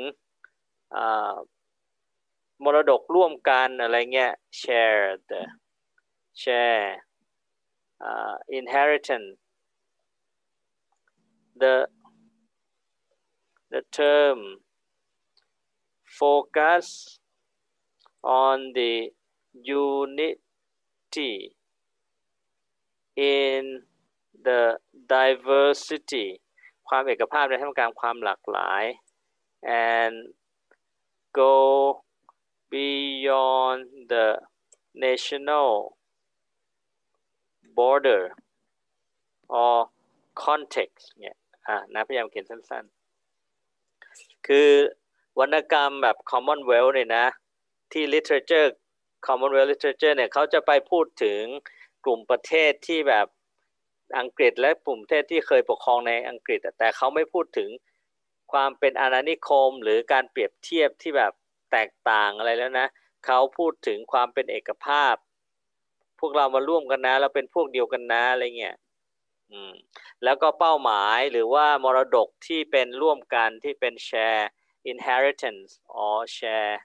มรดกร่วมกันอะไรเงี้ย share the share uh, inheritance the the term focus on the unity in the diversity ความเอกภาพในท่ามกลางความหลากหลาย and go beyond the national border or context เนี่ยอะนะพยายามเขียนสั้นๆ คือวรรณกรรมแบบ Commonwealth เนี่ยนะ ที่ literature Commonwealth literature เนี่ยเขาจะไปพูดถึงกลุ่มประเทศที่แบบ อังกฤษและกลุ่มประเทศที่เคยปกครองในอังกฤษ แต่เขาไม่พูดถึงความเป็นอาณานิคม หรือการเปรียบเทียบที่แบบแตกต่างอะไรแล้วนะเขาพูดถึงความเป็นเอกภาพวกเรามาร่วมกันนะ เราเป็นพวกเดียวกันนะอะไรเงี้ยอืมแล้วก็เป้าหมายหรือว่ามรดกที่เป็นร่วมกันที่เป็น share inheritance or share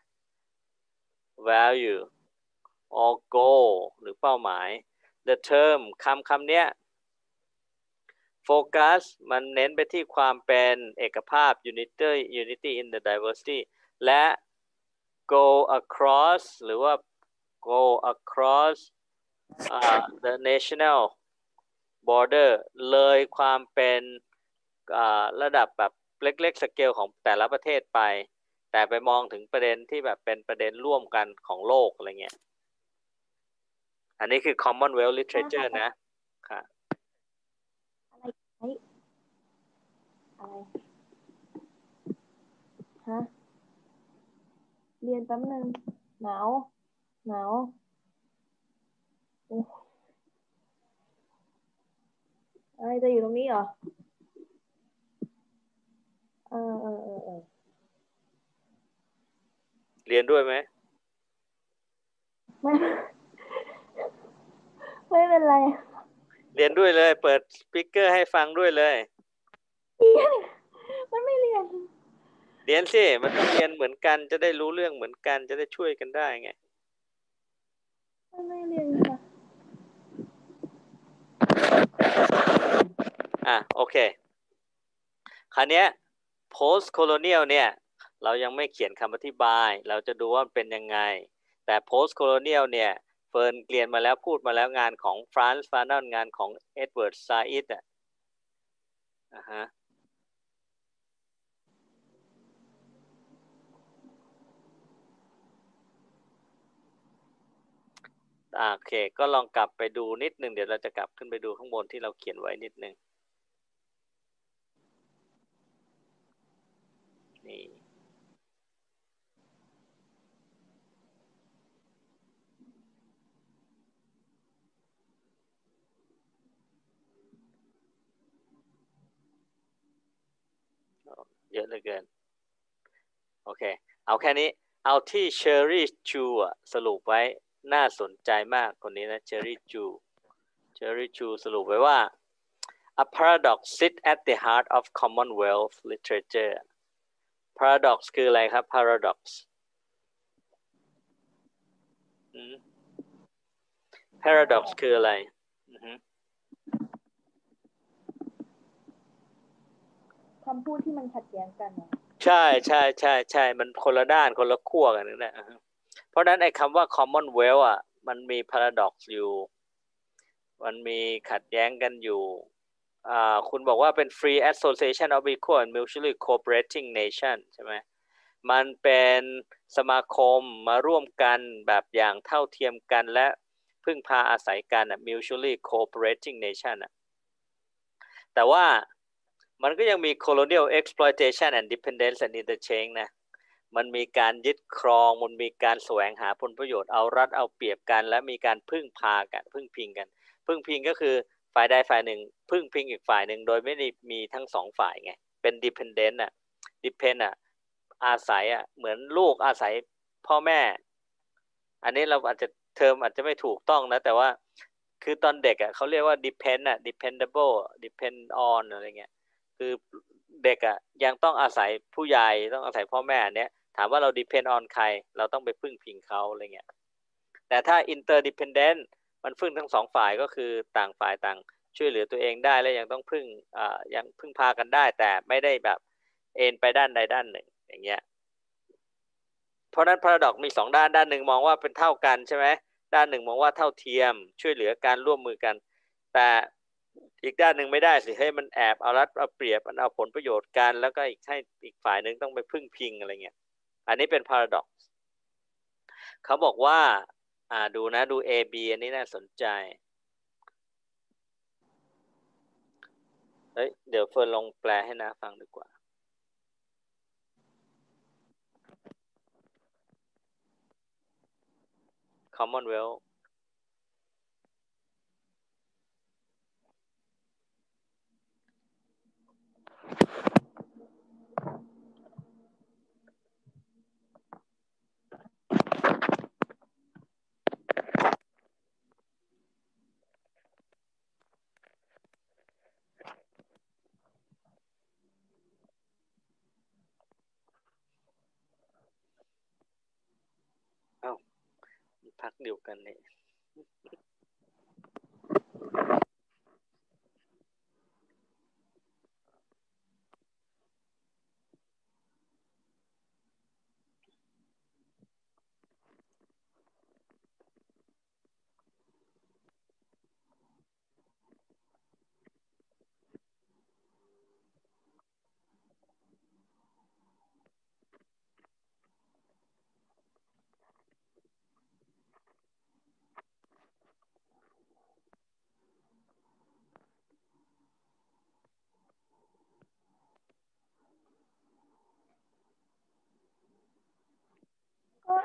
value or goal หรือเป้าหมาย the term คำคำเนี้ย โฟกัสมันเน้นไปที่ความเป็นเอกภาพ unity unity in the diversity และ go across หรือว่า go across uh, the national border เลยความเป็นระดับแบบเล็กๆสเกลของแต่ละประเทศไป แต่ไปมองถึงประเด็นที่แบบเป็นประเด็นร่วมกันของโลกอะไรเงี้ย อันนี้คือ Commonwealth Literature นะค่ะ อะไรอะไร ฮะ เรียนแป๊บนึง หนาว หนาวโอ้อะไรจะอยู่ตรงนี้เหรอ เออเออเออเออเรียนด้วยไหม ไม่ ไม่เป็นไร เรียนด้วยเลย เปิดสปีกเกอร์ให้ฟังด้วยเลยมันไม่เรียน เรียนสิมันต้องเรียนเหมือนกันจะได้รู้เรื่องเหมือนกันจะได้ช่วยกันได้ไงมันไม่เรียนค่ะอะโอเคคราวเนี้ย post colonial เนี่ย เรายังไม่เขียนคำอธิบาย เราจะดูว่ามันเป็นยังไง แต่ post colonial เนี่ย เฟิร์นเรียนมาแล้วพูดมาแล้วงานของฟรานซ์ฟานอนงานของเอ็ดเวิร์ดซาอิดอะนะฮะโอเค ก็ลองกลับไปดูนิดนึง เดี๋ยวเราจะกลับขึ้นไปดูข้างบนที่เราเขียนไว้นิดนึง นี่ เยอะเหลือเกิน โอเค เอาแค่นี้ เอาที่เชอรี่จูสรุปไว้น่าสนใจมากคนนี้นะเชอรี่จูเชอรี่จูสรุปไว้ว่า a paradox sit at the heart of Commonwealth literature paradox คืออะไรครับ paradox paradox คืออะไรอือฮึ คำพูดที่มันขัดแย้งกัน ใช่ใช่ใช่ใช่มันคนละด้านคนละขั้วกันนั่นแหละเพราะฉะนั้นไอ้คำว่า commonwealth อะ มันมี paradox อยู่ มันมีขัดแย้งกันอยู่อ่าคุณบอกว่าเป็น free association of equal and mutually cooperating nation ใช่ไหมมันเป็นสมาคมมาร่วมกันแบบอย่างเท่าเทียมกันและพึ่งพาอาศัยกันอะ mutually cooperating nation อะแต่ว่า มันก็ยังมี colonial exploitation and dependence and interchange นะ มันมีการยึดครอง มันมีการแสวงหาผลประโยชน์ เอารัด เอาเปรียบกัน และมีการพึ่งพากัน พึ่งพิงกัน พึ่งพิงก็คือฝ่ายใดฝ่ายหนึ่ง พึ่งพิงอีกฝ่ายหนึ่ง โดยไม่ได้มีทั้งสองฝ่ายไง เป็น dependent อะ depend อะ อาศัยอะ เหมือนลูกอาศัยพ่อแม่ อันนี้เราอาจจะเทอมอาจจะไม่ถูกต้องนะ แต่ว่า คือตอนเด็กอะเขาเรียกว่า depend อะ dependable depend on อะไรเงี้ย คือเด็กอะยังต้องอาศัยผู้ใหญ่ต้องอาศัยพ่อแม่เนี้ยถามว่าเรา depend on ใคร เราต้องไปพึ่งพิงเขาอะไรเงี้ยแต่ถ้า interdependent มันพึ่งทั้งสองฝ่ายก็คือต่างฝ่ายต่างช่วยเหลือตัวเองได้และยังต้องพึ่งอ่ายังพึ่งพากันได้ แต่ไม่ได้แบบเอ็นไปด้านใดด้านหนึ่งอย่างเงี้ยเพราะนั้น paradox มีสองด้านด้านหนึ่งมองว่าเป็นเท่ากันใช่ไหมด้านหนึ่งมองว่าเท่าเทียมช่วยเหลือการร่วมมือกัน แต่ อีกด้านหนึ่งไม่ได้สิให้มันแอบเอารัดเอาเปรียบมันเอาผลประโยชน์กัน แล้วก็อีกให้อีกฝ่ายหนึ่งต้องไปพึ่งพิงอะไรเงี้ยอันนี้เป็น paradox เขาบอกว่าอ่าดูนะดู A B อันนี้น่าสนใจเฮ้ยเดี๋ยวเฟิร์นลองแปลให้นะฟังดีกว่า Commonwealth không phát điều cần đấy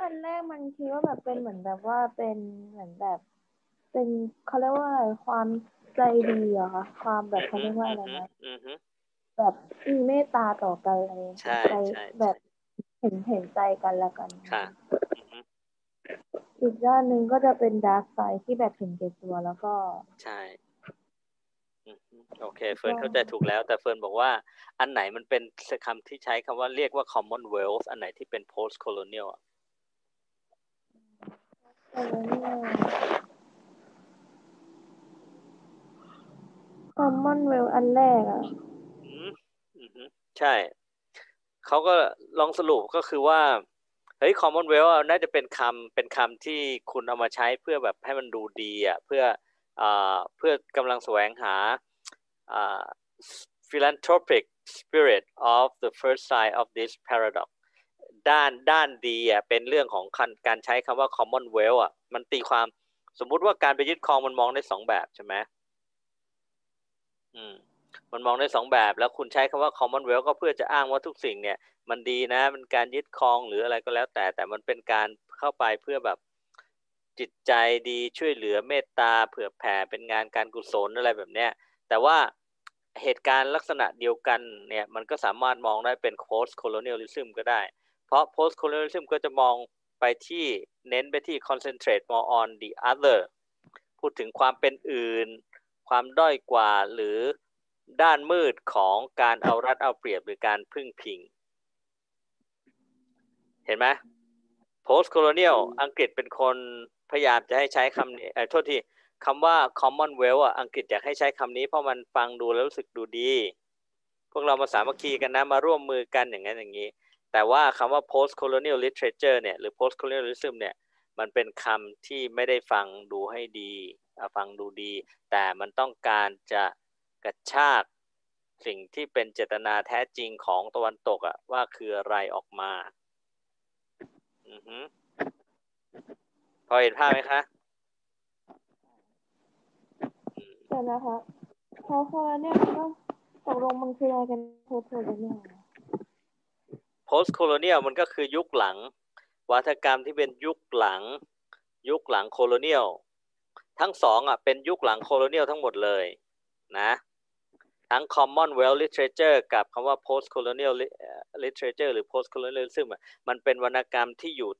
อันแรกมันคิดว่าแบบเป็นเหมือนแบบว่าเป็นเหมือนแบบ เป็นเขาเรียกว่าอะไรความใจดีเหรอคะความแบบเขาเรียกว่าอะไรนะอือฮึแบบมีเมตตาต่อกันอะไรอย่างเงี้ยใช่ใช่ใช่แบบเห็นเห็นใจกันและกันค่ะอือฮึอีกด้านหนึ่งก็จะเป็น dark side ที่แบบเห็นแก่ตัวแล้วก็ ใช่อือฮึโอเค เฟิร์นเข้าใจถูกแล้ว แต่เฟิร์นบอกว่า อันไหนมันเป็นคำที่ใช้คำว่าเรียกว่า commonwealth อันไหนที่เป็น post colonial อะ คอมมอนเวลอันแรกอะอืมอือฮึใช่ เขาก็ลองสรุปก็คือว่า เฮ้ย commonwealth อะน่าจะเป็นคำเป็นคำที่คุณเอามาใช้เพื่อแบบให้มันดูดีอะเพื่ออ่าเพื่อกำลังแสวงหาอ่า philanthropic spirit of the first side of this paradox ด้านด้านดีอะเป็นเรื่องของการใช้คำว่า commonwealth อะมันตีความสมมุติว่าการไปยึดครองมันมองได้สองแบบใช่ไหมอืมมันมองได้สองแบบ แล้วคุณใช้คำว่า commonwealth ก็เพื่อจะอ้างว่าทุกสิ่งเนี่ย มันดีนะมันการยึดครองหรืออะไรก็แล้วแต่ แต่มันเป็นการเข้าไปเพื่อแบบจิตใจดีช่วยเหลือเมตตาเผื่อแผ่เป็นงานการกุศลอะไรแบบเนี้ยแต่ว่าเหตุการณ์ลักษณะเดียวกันเนี่ยมันก็สามารถมองได้เป็น post colonialism ก็ได้ ราะ post colonialism ก็จะมองไปที่เน้นไปที่ concentrate more on the other พูดถึงความเป็นอื่น ความด้อยกว่าหรือด้านมืดของการเอารัดเอาเปรียบหรือการพึ่งพิง เห็นไหม post colonial อังกฤษเป็นคนพยายามจะให้ใช้คำนี้เออโทษทีคำว่า commonwealth อะอังกฤษอยากให้ใช้คำนี้เพราะมันฟังดูแล้วรู้สึกดูดี พวกเรามาสามัคคีกันนะ มาร่วมมือกันอย่างนั้นอย่างนี้ แต่ว่าคำว่า post colonial literature เนี่ยหรือ post colonialism เนี่ยมันเป็นคำที่ไม่ได้ฟังดูให้ดีฟังดูดี แต่มันต้องการจะกระชากสิ่งที่เป็นเจตนาแท้จริงของตะวันตกอะว่าคืออะไรออกมาอือฮึพอเห็นภาพไหมคะอืมเดี๋ยวนะคะพอพอเนี่ยมันก็ตกลงมันคืออะไรกันโทษโทษเนี่ย post colonial มันก็คือยุคหลัง วัฒกรรมที่เป็นยุคหลัง ยุคหลัง colonial ทั้งสองอะเป็นยุคหลัง colonial ทั้งหมดเลยนะทั้ง commonwealth literature กับคำว่า post colonial literature หรือ post colonialism อะมันเป็นวรรณกรรมที่อยู่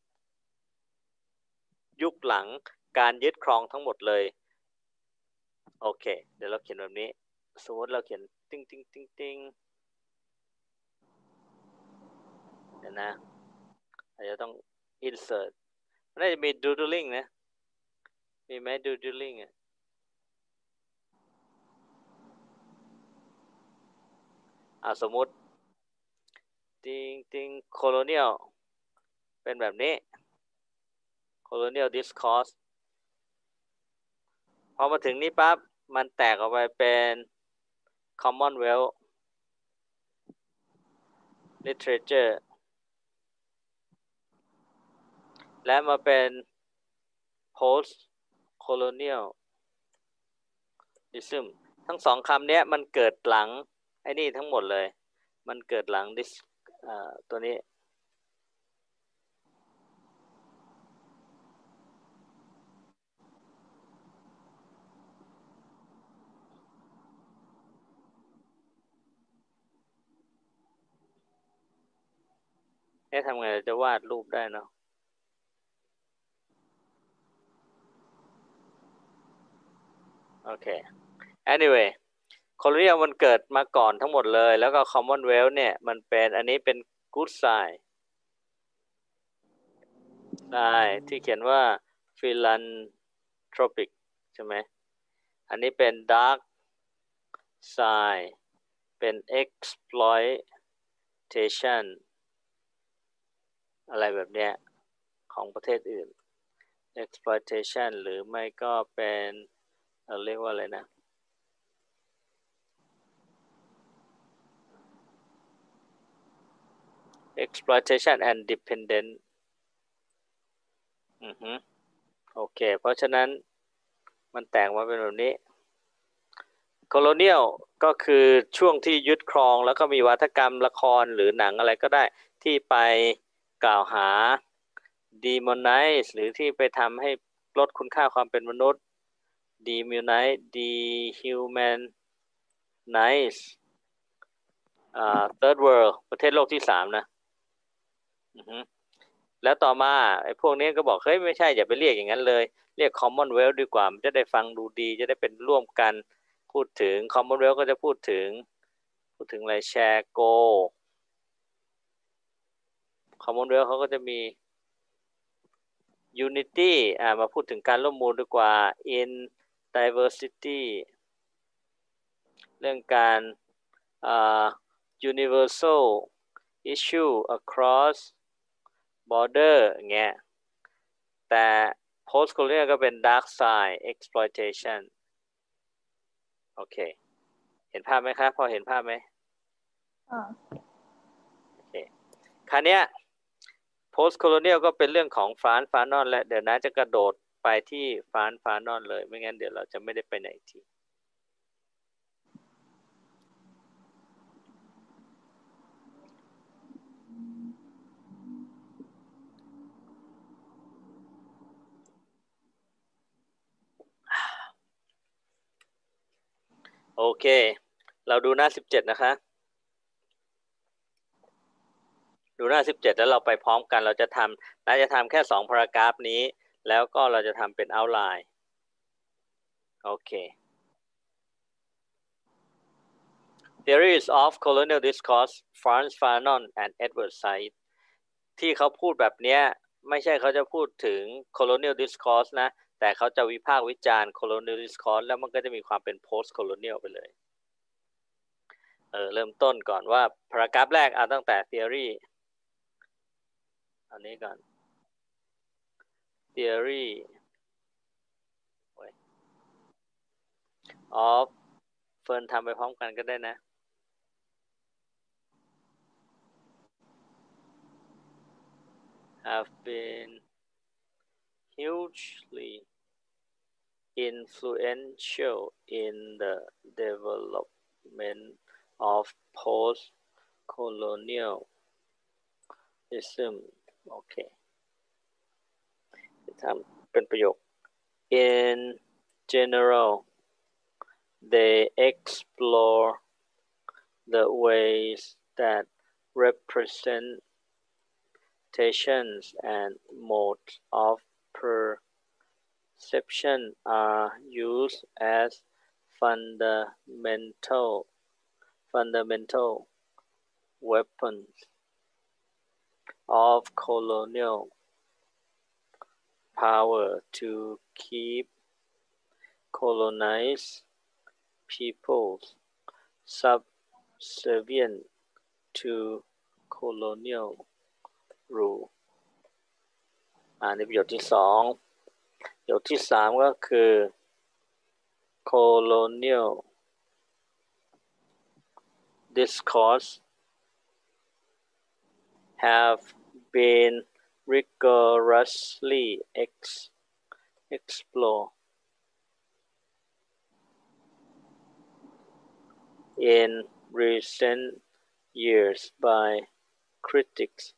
ยุคหลังการยึดครองทั้งหมดเลย โอเค เดี๋ยวเราเขียนแบบนี้ สมมติเราเขียน ติ้งติ้งติ้งติ้ง เดี๋ยวนะอาจจะต้อง insert มันน่าจะมี doodling นะ มีไหม doodling อะอ่าสมมุติติงติง colonial เป็นแบบนี้ colonial discourse พอมาถึงนี้ปั๊บ มันแตกออกไปเป็น commonwealth literature และมาเป็น post colonial ism ทั้งสองคำนี้มันเกิดหลัง ไอ้นี่ทั้งหมดเลย มันเกิดหลัง dis ตัวนี้เอ๊ะทำไงจะวาดรูปได้เนาะ โอเค anyway colonial มันเกิดมาก่อนทั้งหมดเลย แล้วก็ commonwealth เนี่ย มันเป็นอันนี้เป็น good side ใช่ที่เขียนว่า philanthropic ใช่ไหม อันนี้เป็น dark side เป็น exploitation อะไรแบบเนี้ย ของประเทศอื่น exploitation หรือไม่ก็เป็น เราเรียกว่าอะไรนะ exploitation and dependent อือฮึโอเค เพราะฉะนั้นมันแต่งมาเป็นแบบนี้ colonial ก็คือช่วงที่ยึดครองแล้วก็มีวัฒกรรมละครหรือหนังอะไรก็ได้ ที่ไปกล่าวหา demonize หรือที่ไปทำให้ลดคุณค่าความเป็นมนุษย์ demonize dehumanize อ่า third world ประเทศโลกที่สามนะแล้วต่อมาไอ้พวกนี้ก็บอกเฮ้ยไม่ใช่อย่าไปเรียกอย่างนั้นเลย เรียก commonwealth ดีกว่า มันจะได้ฟังดูดี จะได้เป็นร่วมกันพูดถึง commonwealth ก็จะพูดถึง พูดถึงอะไร share go commonwealth เขาก็จะมี unity อ่ามาพูดถึงการร่วมมือดีกว่า in diversity เรื่องการอ่า universal issue across border อย่างเงี้ยแต่ post colonial ก็เป็น dark side exploitation โอเค เห็นภาพไหมครับ พอเห็นภาพไหมอ่าโอเคคราวเนี้ย post colonial ก็เป็นเรื่องของฟรานซ์ฟานอนและเดี๋ยวนะจะกระโดด ไปที่ฟานฟานอนเลย ไม่งั้นเดี๋ยวเราจะไม่ได้ไปไหนทีโอเค เราดูหน้าสิบเจ็ดนะคะ ดูหน้าสิบเจ็ดแล้วเราไปพร้อมกัน เราจะทำน่าจะทำแค่สองพารากราฟนี้ แล้วก็เราจะทำเป็น outline โอเค Theories of Colonial Discourse Franz Fanon and Edward Said ที่เขาพูดแบบเนี้ยไม่ใช่เขาจะพูดถึง colonial discourse นะ แต่เขาจะวิพากษ์วิจารณ์ colonial discourse แล้วมันก็จะมีความเป็น post colonial ไปเลยเออเริ่มต้นก่อนว่าพารากราฟแรกเอาตั้งแต่ theory อันนี้ก่อน theory of เฟิร์นทำไปพร้อมกันก็ได้นะ have been hugely influential in the development of post-colonialism. Okay. ทำเป็นประโยค In general, they explore the ways that representations and modes of perception are used as fundamental fundamental weapons of colonial power to keep colonized peoples subservient to colonial rule อ่าในประโยคที่สองประโยคที่สามก็คือ colonial discourse have been rigorously ex- explored in recent years by critics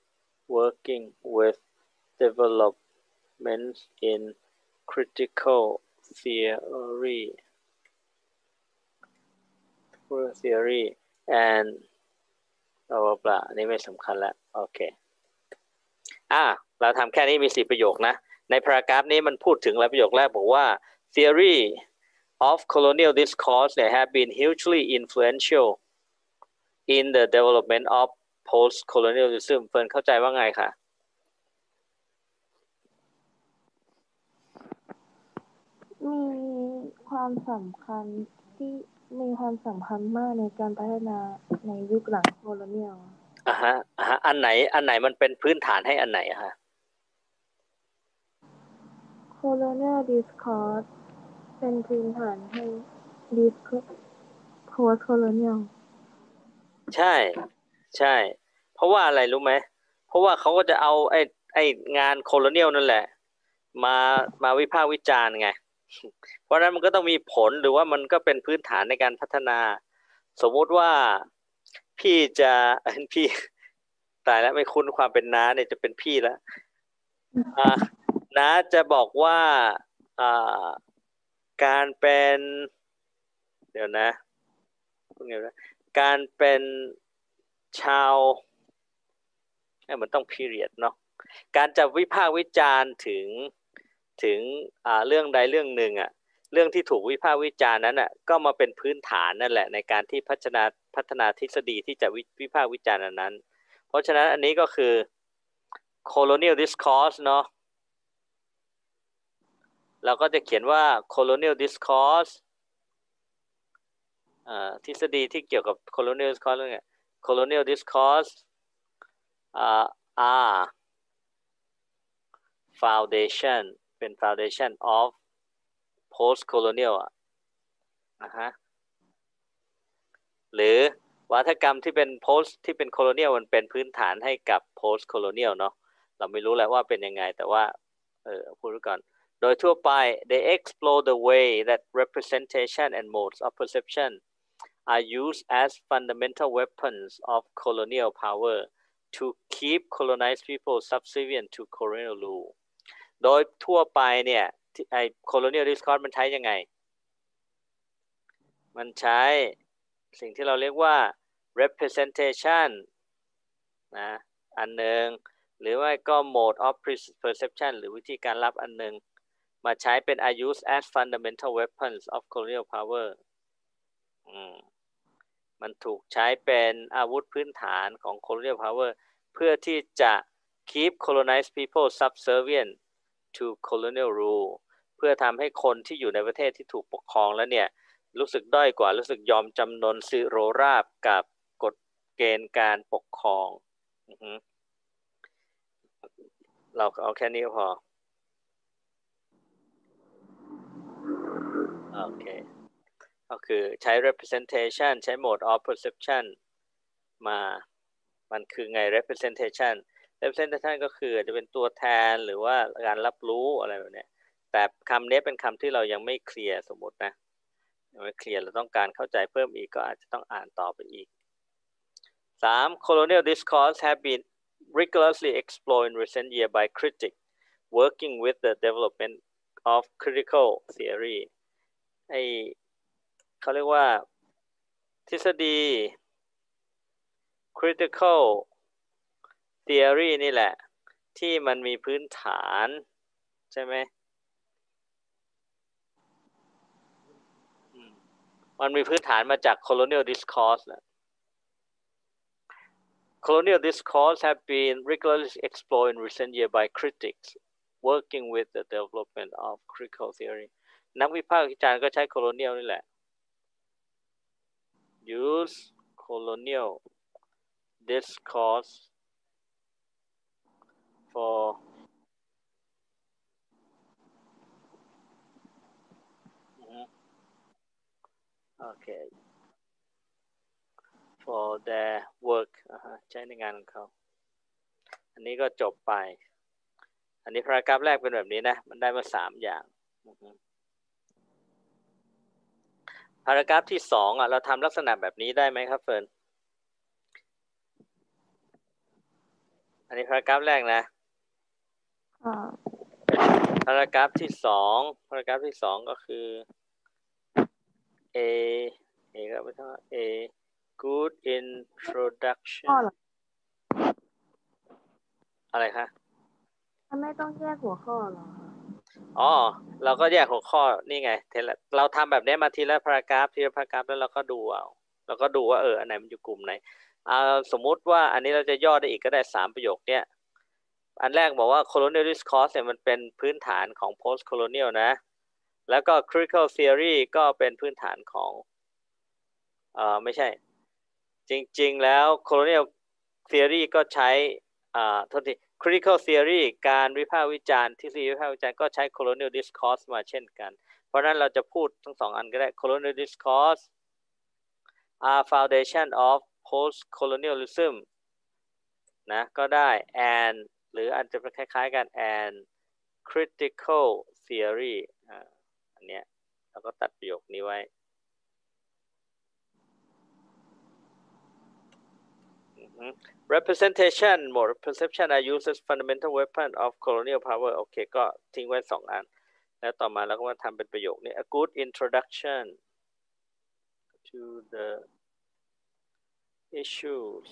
working with developments in critical theory theory and บลาบลาอันนี้ไม่สำคัญแล้ว โอเค อ่าเราทำแค่นี้มีสี่ประโยคนะ ในพารากราฟนี้มันพูดถึงแล้วประโยคแรกบอกว่า theory of colonial discourse เนี่ย have been hugely influential in the development of post colonialism เฟิร์นเข้าใจว่าไงคะมีความสำคัญที่มีความสำคัญมากในการพัฒนาในยุคหลัง colonial อะฮะอะฮะอันไหน อันไหนมันเป็นพื้นฐานให้อันไหนอะฮะ colonial discourse เป็นพื้นฐานให้ dis- post colonialใช่ ใช่ เพราะว่าอะไรรู้ไหม เพราะว่าเขาก็จะเอาไอ้ไอ้งาน colonial นั่นแหละ มามาวิพากษ์วิจารณ์ไง เพราะฉะนั้นมันก็ต้องมีผลหรือว่ามันก็เป็นพื้นฐานในการพัฒนา สมมุติว่า พี่จะพี่ตายแล้วไม่คุ้นความเป็นน้าเนี่ยจะเป็นพี่แล้วอ่าน้าจะบอกว่าอ่าการเป็น เดี๋ยวนะพูดไงวะการเป็นชาวเอ้ยมันต้อง period เนาะการจะวิพากษ์วิจารณ์ถึงถึงอ่าเรื่องใดเรื่องหนึ่งอะเรื่องที่ถูกวิพากษ์วิจารณ์นั้นอะก็มาเป็นพื้นฐานนั่นแหละในการที่พัฒนา พัฒนาทฤษฎีที่จะวิวพากษ์วิจารณ์อันนั้น เพราะฉะนั้นอันนี้ก็คือ colonial discourse เนาะเราก็จะเขียนว่า colonial discourse อ่าทฤษฎีที่เกี่ยวกับ colonial discourse เรื่องไง colonial discourse อ่า are foundation เป็น foundation of post colonial อะนะฮะ หรือวัฒกรรมที่เป็น post ที่เป็น colonial มันเป็นพื้นฐานให้กับ post colonial เนาะเราไม่รู้แหละว่าเป็นยังไง แต่ว่าเออพูดก่อน โดยทั่วไป they explore the way that representation and modes of perception are used as fundamental weapons of colonial power to keep colonized people subservient to colonial rule โดยทั่วไปเนี่ยไอ้ colonial discourse มันใช้ยังไง มันใช้ สิ่งที่เราเรียกว่า representation นะอันหนึ่งหรือว่าก็ mode of perception หรือวิธีการรับอันหนึ่งมาใช้เป็น are used as fundamental weapons of colonial power มันถูกใช้เป็นอาวุธพื้นฐานของ colonial power เพื่อที่จะ keep colonized people subservient to colonial rule เพื่อทำให้คนที่อยู่ในประเทศที่ถูกปกครองแล้วเนี่ย รู้สึกด้อยกว่ารู้สึกยอมจำนนสิโรราบกับกฎเกณฑ์การปกครองอเราเอาแค่นี้พอโอเคก็คือใช้ representation ใช้ mode of perception มามันคือไง representation representation ก็คือจะเป็นตัวแทนหรือว่าการรับรู้อะไรแบบนี้แต่คำนี้เป็นคำที่เรายังไม่เคลียร์สมมตินะ ยังไม่เคลียร์เราต้องการเข้าใจเพิ่มอีกก็อาจจะต้องอ่านต่อไปอีก 3. Colonial discourse have been rigorously explored in recent years by critics working with the development of critical theory ไอเขาเรียกว่าทฤษฎี critical theory นี่แหละ ที่มันมีพื้นฐาน ใช่ไหมอืม มันมีพื้นฐานมาจาก colonial discourse แหละ Colonial discourse have been rigorously explored in recent years by critics working with the development of critical theory นักวิพากษ์วิจารณ์ก็ใช้ colonial นี่แหละ use colonial discourse for okay for their work อ่าฮะใช้ในงานของเขา อันนี้ก็จบไป อันนี้พารากราฟแรกเป็นแบบนี้นะ มันได้มาสามอย่างอือฮึพารากราฟที่สองอะเราทำลักษณะแบบนี้ได้ไหมครับเฟิร์น อันนี้พารากราฟแรกนะอ่าพารากราฟที่สองพารากราฟที่สองก็คือ A A ก็ไม่ต้อง A good introduction ข้อเหรออะไรคะมันไม่ต้องแยกหัวข้อเหรอคะอ๋อ เราก็แยกหัวข้อนี่ไงเทละเราทำแบบนี้มาทีละพารากราฟทีละพารากราฟแล้วเราก็ดูเอาเราก็ดูว่าเอออันไหนมันอยู่กลุ่มไหนอ่าสมมุติว่าอันนี้เราจะย่อได้อีกก็ได้สามประโยคเนี้ยอันแรกบอกว่า colonial discourse เนี่ยมันเป็นพื้นฐานของ post colonial นะ แล้วก็ critical theory ก็เป็นพื้นฐานของเอ่อไม่ใช่ จริง ๆ แล้ว colonial theory ก็ใช้อ่าทษที critical theory การวิพากษ์วิจารณ์ทฤษฎีวิพากษ์วิจารณ์ก็ใช้ colonial discourse มาเช่นกัน เพราะนั้นเราจะพูดทั้งสองอันก็ได้ colonial discourse are foundation of post colonialism นะก็ได้ and หรืออาจจะคล้ายๆกัน and critical theory เนี้ยเราก็ตัดประโยคนี้ไว้อือฮึ representation หมด perception are used as fundamental weapon of colonial power โอเคก็ทิ้งไว้สองอัน แล้วต่อมาเราก็มาทำเป็นประโยคนี้ a good introduction to the issues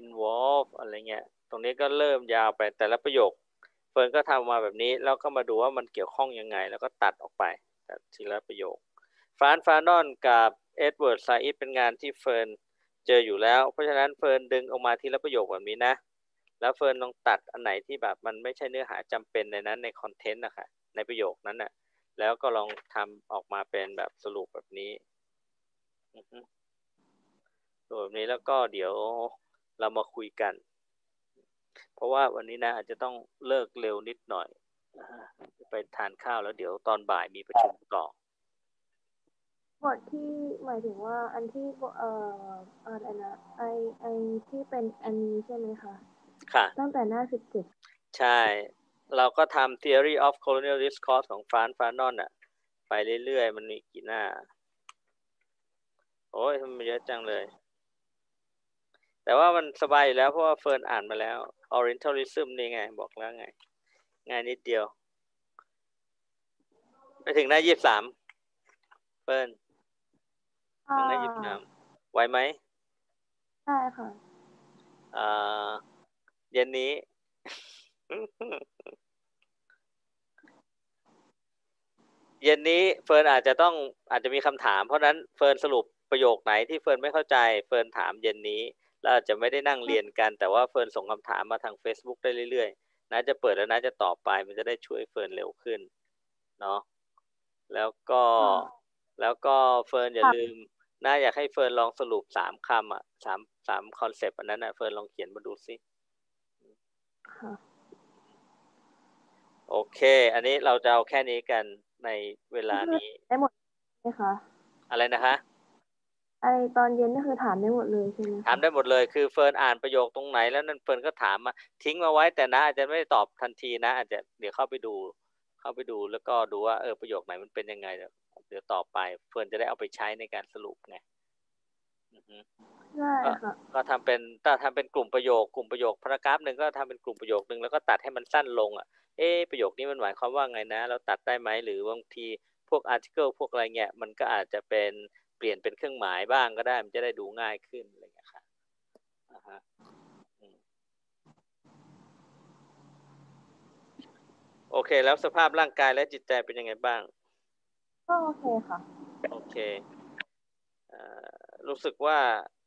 involved อะไรเงี้ย ตรงนี้ก็เริ่มยาวไปแต่ละประโยค เฟิร์นก็ทำมาแบบนี้ แล้วก็มาดูว่ามันเกี่ยวข้องยังไง แล้วก็ตัดออกไปตัดทีละประโยค Frantz Fanon กับ Edward Said เป็นงานที่เฟิร์นเจออยู่แล้ว เพราะฉะนั้นเฟิร์นดึงออกมาทีละประโยคแบบนี้นะ แล้วเฟิร์นลองตัดอันไหนที่แบบมันไม่ใช่เนื้อหาจำเป็นในนั้นใน content นะคะในประโยคนั้นน่ะแล้วก็ลองทำออกมาเป็นแบบสรุปแบบนี้สรุปแบบนี้แล้วก็เดี๋ยวเรามาคุยกัน ราะว่าวันนี้นะอาจจะต้องเลิกเร็วนิดหน่อยอ่าไปทานข้าวแล้วเดี๋ยวตอนบ่ายมีประชุมต่อ บทที่หมายถึงว่าอันที่เอ่ออะไรนะไอไอที่เป็นอันนี้ใช่ไหมคะค่ะ ตั้งแต่หน้าสิบเจ็ดใช่ เราก็ทำ theory of colonial discourse ของฟรานฟานอนอะไปเรื่อยๆ มันมีกี่หน้า โอ้ยทำไมมันเยอะจังเลย แต่ว่ามันสบายอยู่แล้วเพราะว่าเฟิร์นอ่านมาแล้ว orientalism นี่ไง บอกแล้วไง ง่ายนิดเดียว ไปถึงหน้ายี่สิบสามเฟิร์นถึงหน้ายี่สิบสามไหวไหมใช่ค่ะอ่าเย็นนี้ เย็นนี้เฟิร์นอาจจะต้องอาจจะมีคำถาม เพราะฉะนั้นเฟิร์นสรุปประโยคไหนที่เฟิร์นไม่เข้าใจเฟิร์นถามเย็นนี้ แล้วอาจจะไม่ได้นั่งเรียนกันแต่ว่าเฟิร์นส่งคำถามมาทาง Facebook ได้เรื่อยๆน้าจะเปิดแล้วน้าจะตอบไปมันจะได้ช่วยเฟิร์นเร็วขึ้นเนาะแล้วก็ค่ะแล้วก็เฟิร์นอย่าค่ะลืมน้าอยากให้เฟิร์นลองสรุปสามคำอะสามสาม concept อันนั้นอะเฟิร์นลองเขียนมาดูสิค่ะโอเค อันนี้เราจะเอาแค่นี้กันในเวลานี้ได้หมดไหมคะ อะไรนะคะ ไอตอนเย็นนี่คือถามได้หมดเลยใช่ไหมคะถามได้หมดเลยคือเฟิร์นอ่านประโยคตรงไหนแล้วนั่นเฟิร์นก็ถามมาทิ้งมาไว้แต่น้าอาจจะไม่ได้ตอบทันทีนะ อาจจะเดี๋ยวเข้าไปดู เข้าไปดูแล้วก็ดูว่าเออประโยคไหนมันเป็นยังไงเดี๋ยวเดี๋ยวต่อไป เฟิร์นจะได้เอาไปใช้ในการสรุปไงอือฮึได้ค่ะก็ทำเป็นถ้าทำเป็นกลุ่มประโยค กลุ่มประโยคพารากราฟหนึ่งก็ทำเป็นกลุ่มประโยคหนึ่งแล้วก็ตัดให้มันสั้นลงอะเอ๊ะประโยคนี้มันหมายความว่าไงนะ เราตัดได้ไหมหรือบางทีพวกอาร์ติเคิลพวกอะไรเงี้ยมันก็อาจจะเป็นเปลี่ยนเป็นเครื่องหมายบ้างก็ได้ มันจะได้ดูง่ายขึ้นอะไรเงี้ยค่ะอ่าฮะอืมโอเค แล้วสภาพร่างกายและจิตใจเป็นยังไงบ้างก็โอเคค่ะ โอเคเอ่อรู้สึกว่า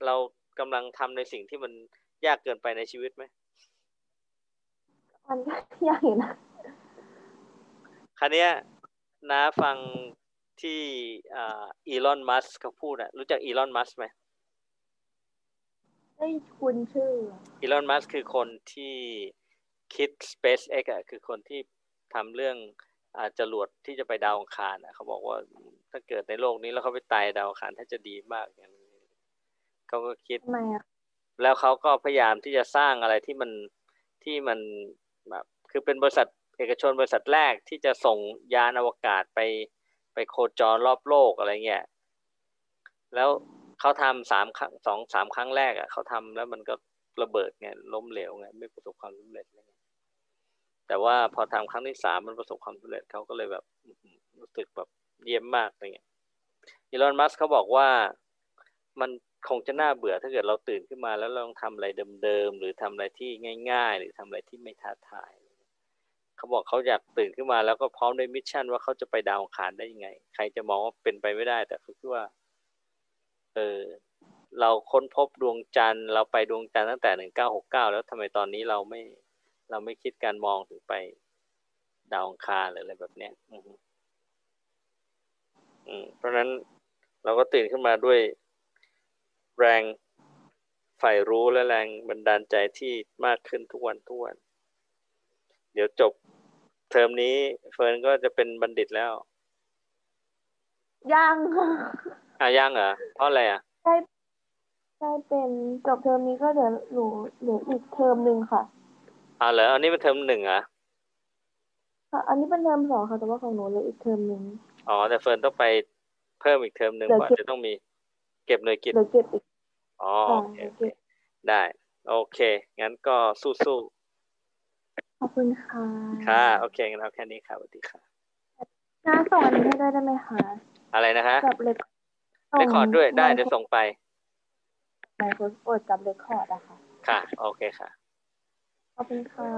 เรากำลังทำในสิ่งที่มันยากเกินไปในชีวิตไหมมันก็ยากอยู่นะคราวเนี้ยน้าฟัง ที่อีลอนมัสเขาพูดอะรู้จักอีลอนมัสไหมได้คุณชื่ออีลอนมัสคือคนที่คิด SpaceX อะคือคนที่ทำเรื่องอาจรวดที่จะไปดาวอังคารอะเขาบอกว่าถ้าเกิดในโลกนี้แล้วเขาไปตายดาวอังคารถ้าจะดีมากอย่างนี้เขาก็คิดทำไมอะแล้วเขาก็พยายามที่จะสร้างอะไรที่มันที่มันแบบคือเป็นบริษัทเอกชนบริษัทแรกที่จะส่งยานอวกาศไป ไปโคจรรอบโลกอะไรเงี้ยแล้วเขาทำสามครั้งสองสามครั้งแรกอะเขาทำแล้วมันก็ระเบิดไงล้มเหลวไงไม่ประสบความสำเร็จเงี้ยแต่ว่าพอทำครั้งที่สามมันประสบความสำเร็จเขาก็เลยแบบรู้สึกแบบเยี่ยมมากอะไรเงี้ยอีลอนมัสเขาบอกว่ามันคงจะน่าเบื่อถ้าเกิดเราตื่นขึ้นมาแล้วเราต้องทำอะไรเดิมๆหรือทำอะไรที่ง่าย ๆ หรือทำอะไรที่ไม่ท้าทาย เขาบอกเขาอยากตื่นขึ้นมาแล้วก็พร้อมด้วยมิชชั่นว่าเขาจะไปดาวอังคารได้ยังไง ใครจะมองว่าเป็นไปไม่ได้ แต่เขาคิดว่า เออ เราค้นพบดวงจันทร์เราไปดวงจันทร์ตั้งแต่หนึ่งเก้าหกเก้าแล้วทำไมตอนนี้เราไม่ เราไม่คิดการมองถึงไปดาวอังคารหรืออะไรแบบเนี้ย อืมอืมเพราะฉะนั้นเราก็ตื่นขึ้นมาด้วยแรงใฝ่รู้และแรงบันดาลใจที่มากขึ้นทุกวันทุกวัน เดี๋ยวจบ เทอมนี้ เฟิร์นก็จะเป็นบัณฑิตแล้ว ยังค่ะอะยังเหรอเพราะอะไรอะได้ได้เป็นจบเทอมนี้ก็เดี๋ยวหนูเหลืออีกเทอมหนึ่งค่ะอ่าเหรออันนี้เป็นเทอมหนึ่งเหรอค่ะ อันนี้เป็นเทอมสองค่ะแต่ว่าของหนูเหลืออีกเทอมหนึ่งอ๋อแต่เฟิร์นต้องไปเพิ่มอีกเทอมหนึ่งเดี๋ยวกว่าเก็บจะต้องมีเก็บหน่วยกิตเหลือเก็บอีกอ๋อค่ะโอเคเหลือโอเคเก็บได้ โอเค งั้นก็สู้ ขอบคุณค่ะๆค่ะ โอเคงั้นเอาแค่นี้ค่ะสวัสดีค่ะน้าส่งอันนี้ให้ด้วยได้ไหมคะอะไรนะคะกับเล็กเรคคอร์ดด้วยได้เดี๋ยวส่งไปไมโครโฟนกับเรคคอร์ดอะค่ะ ค่ะ โอเคค่ะ ขอบคุณค่ะ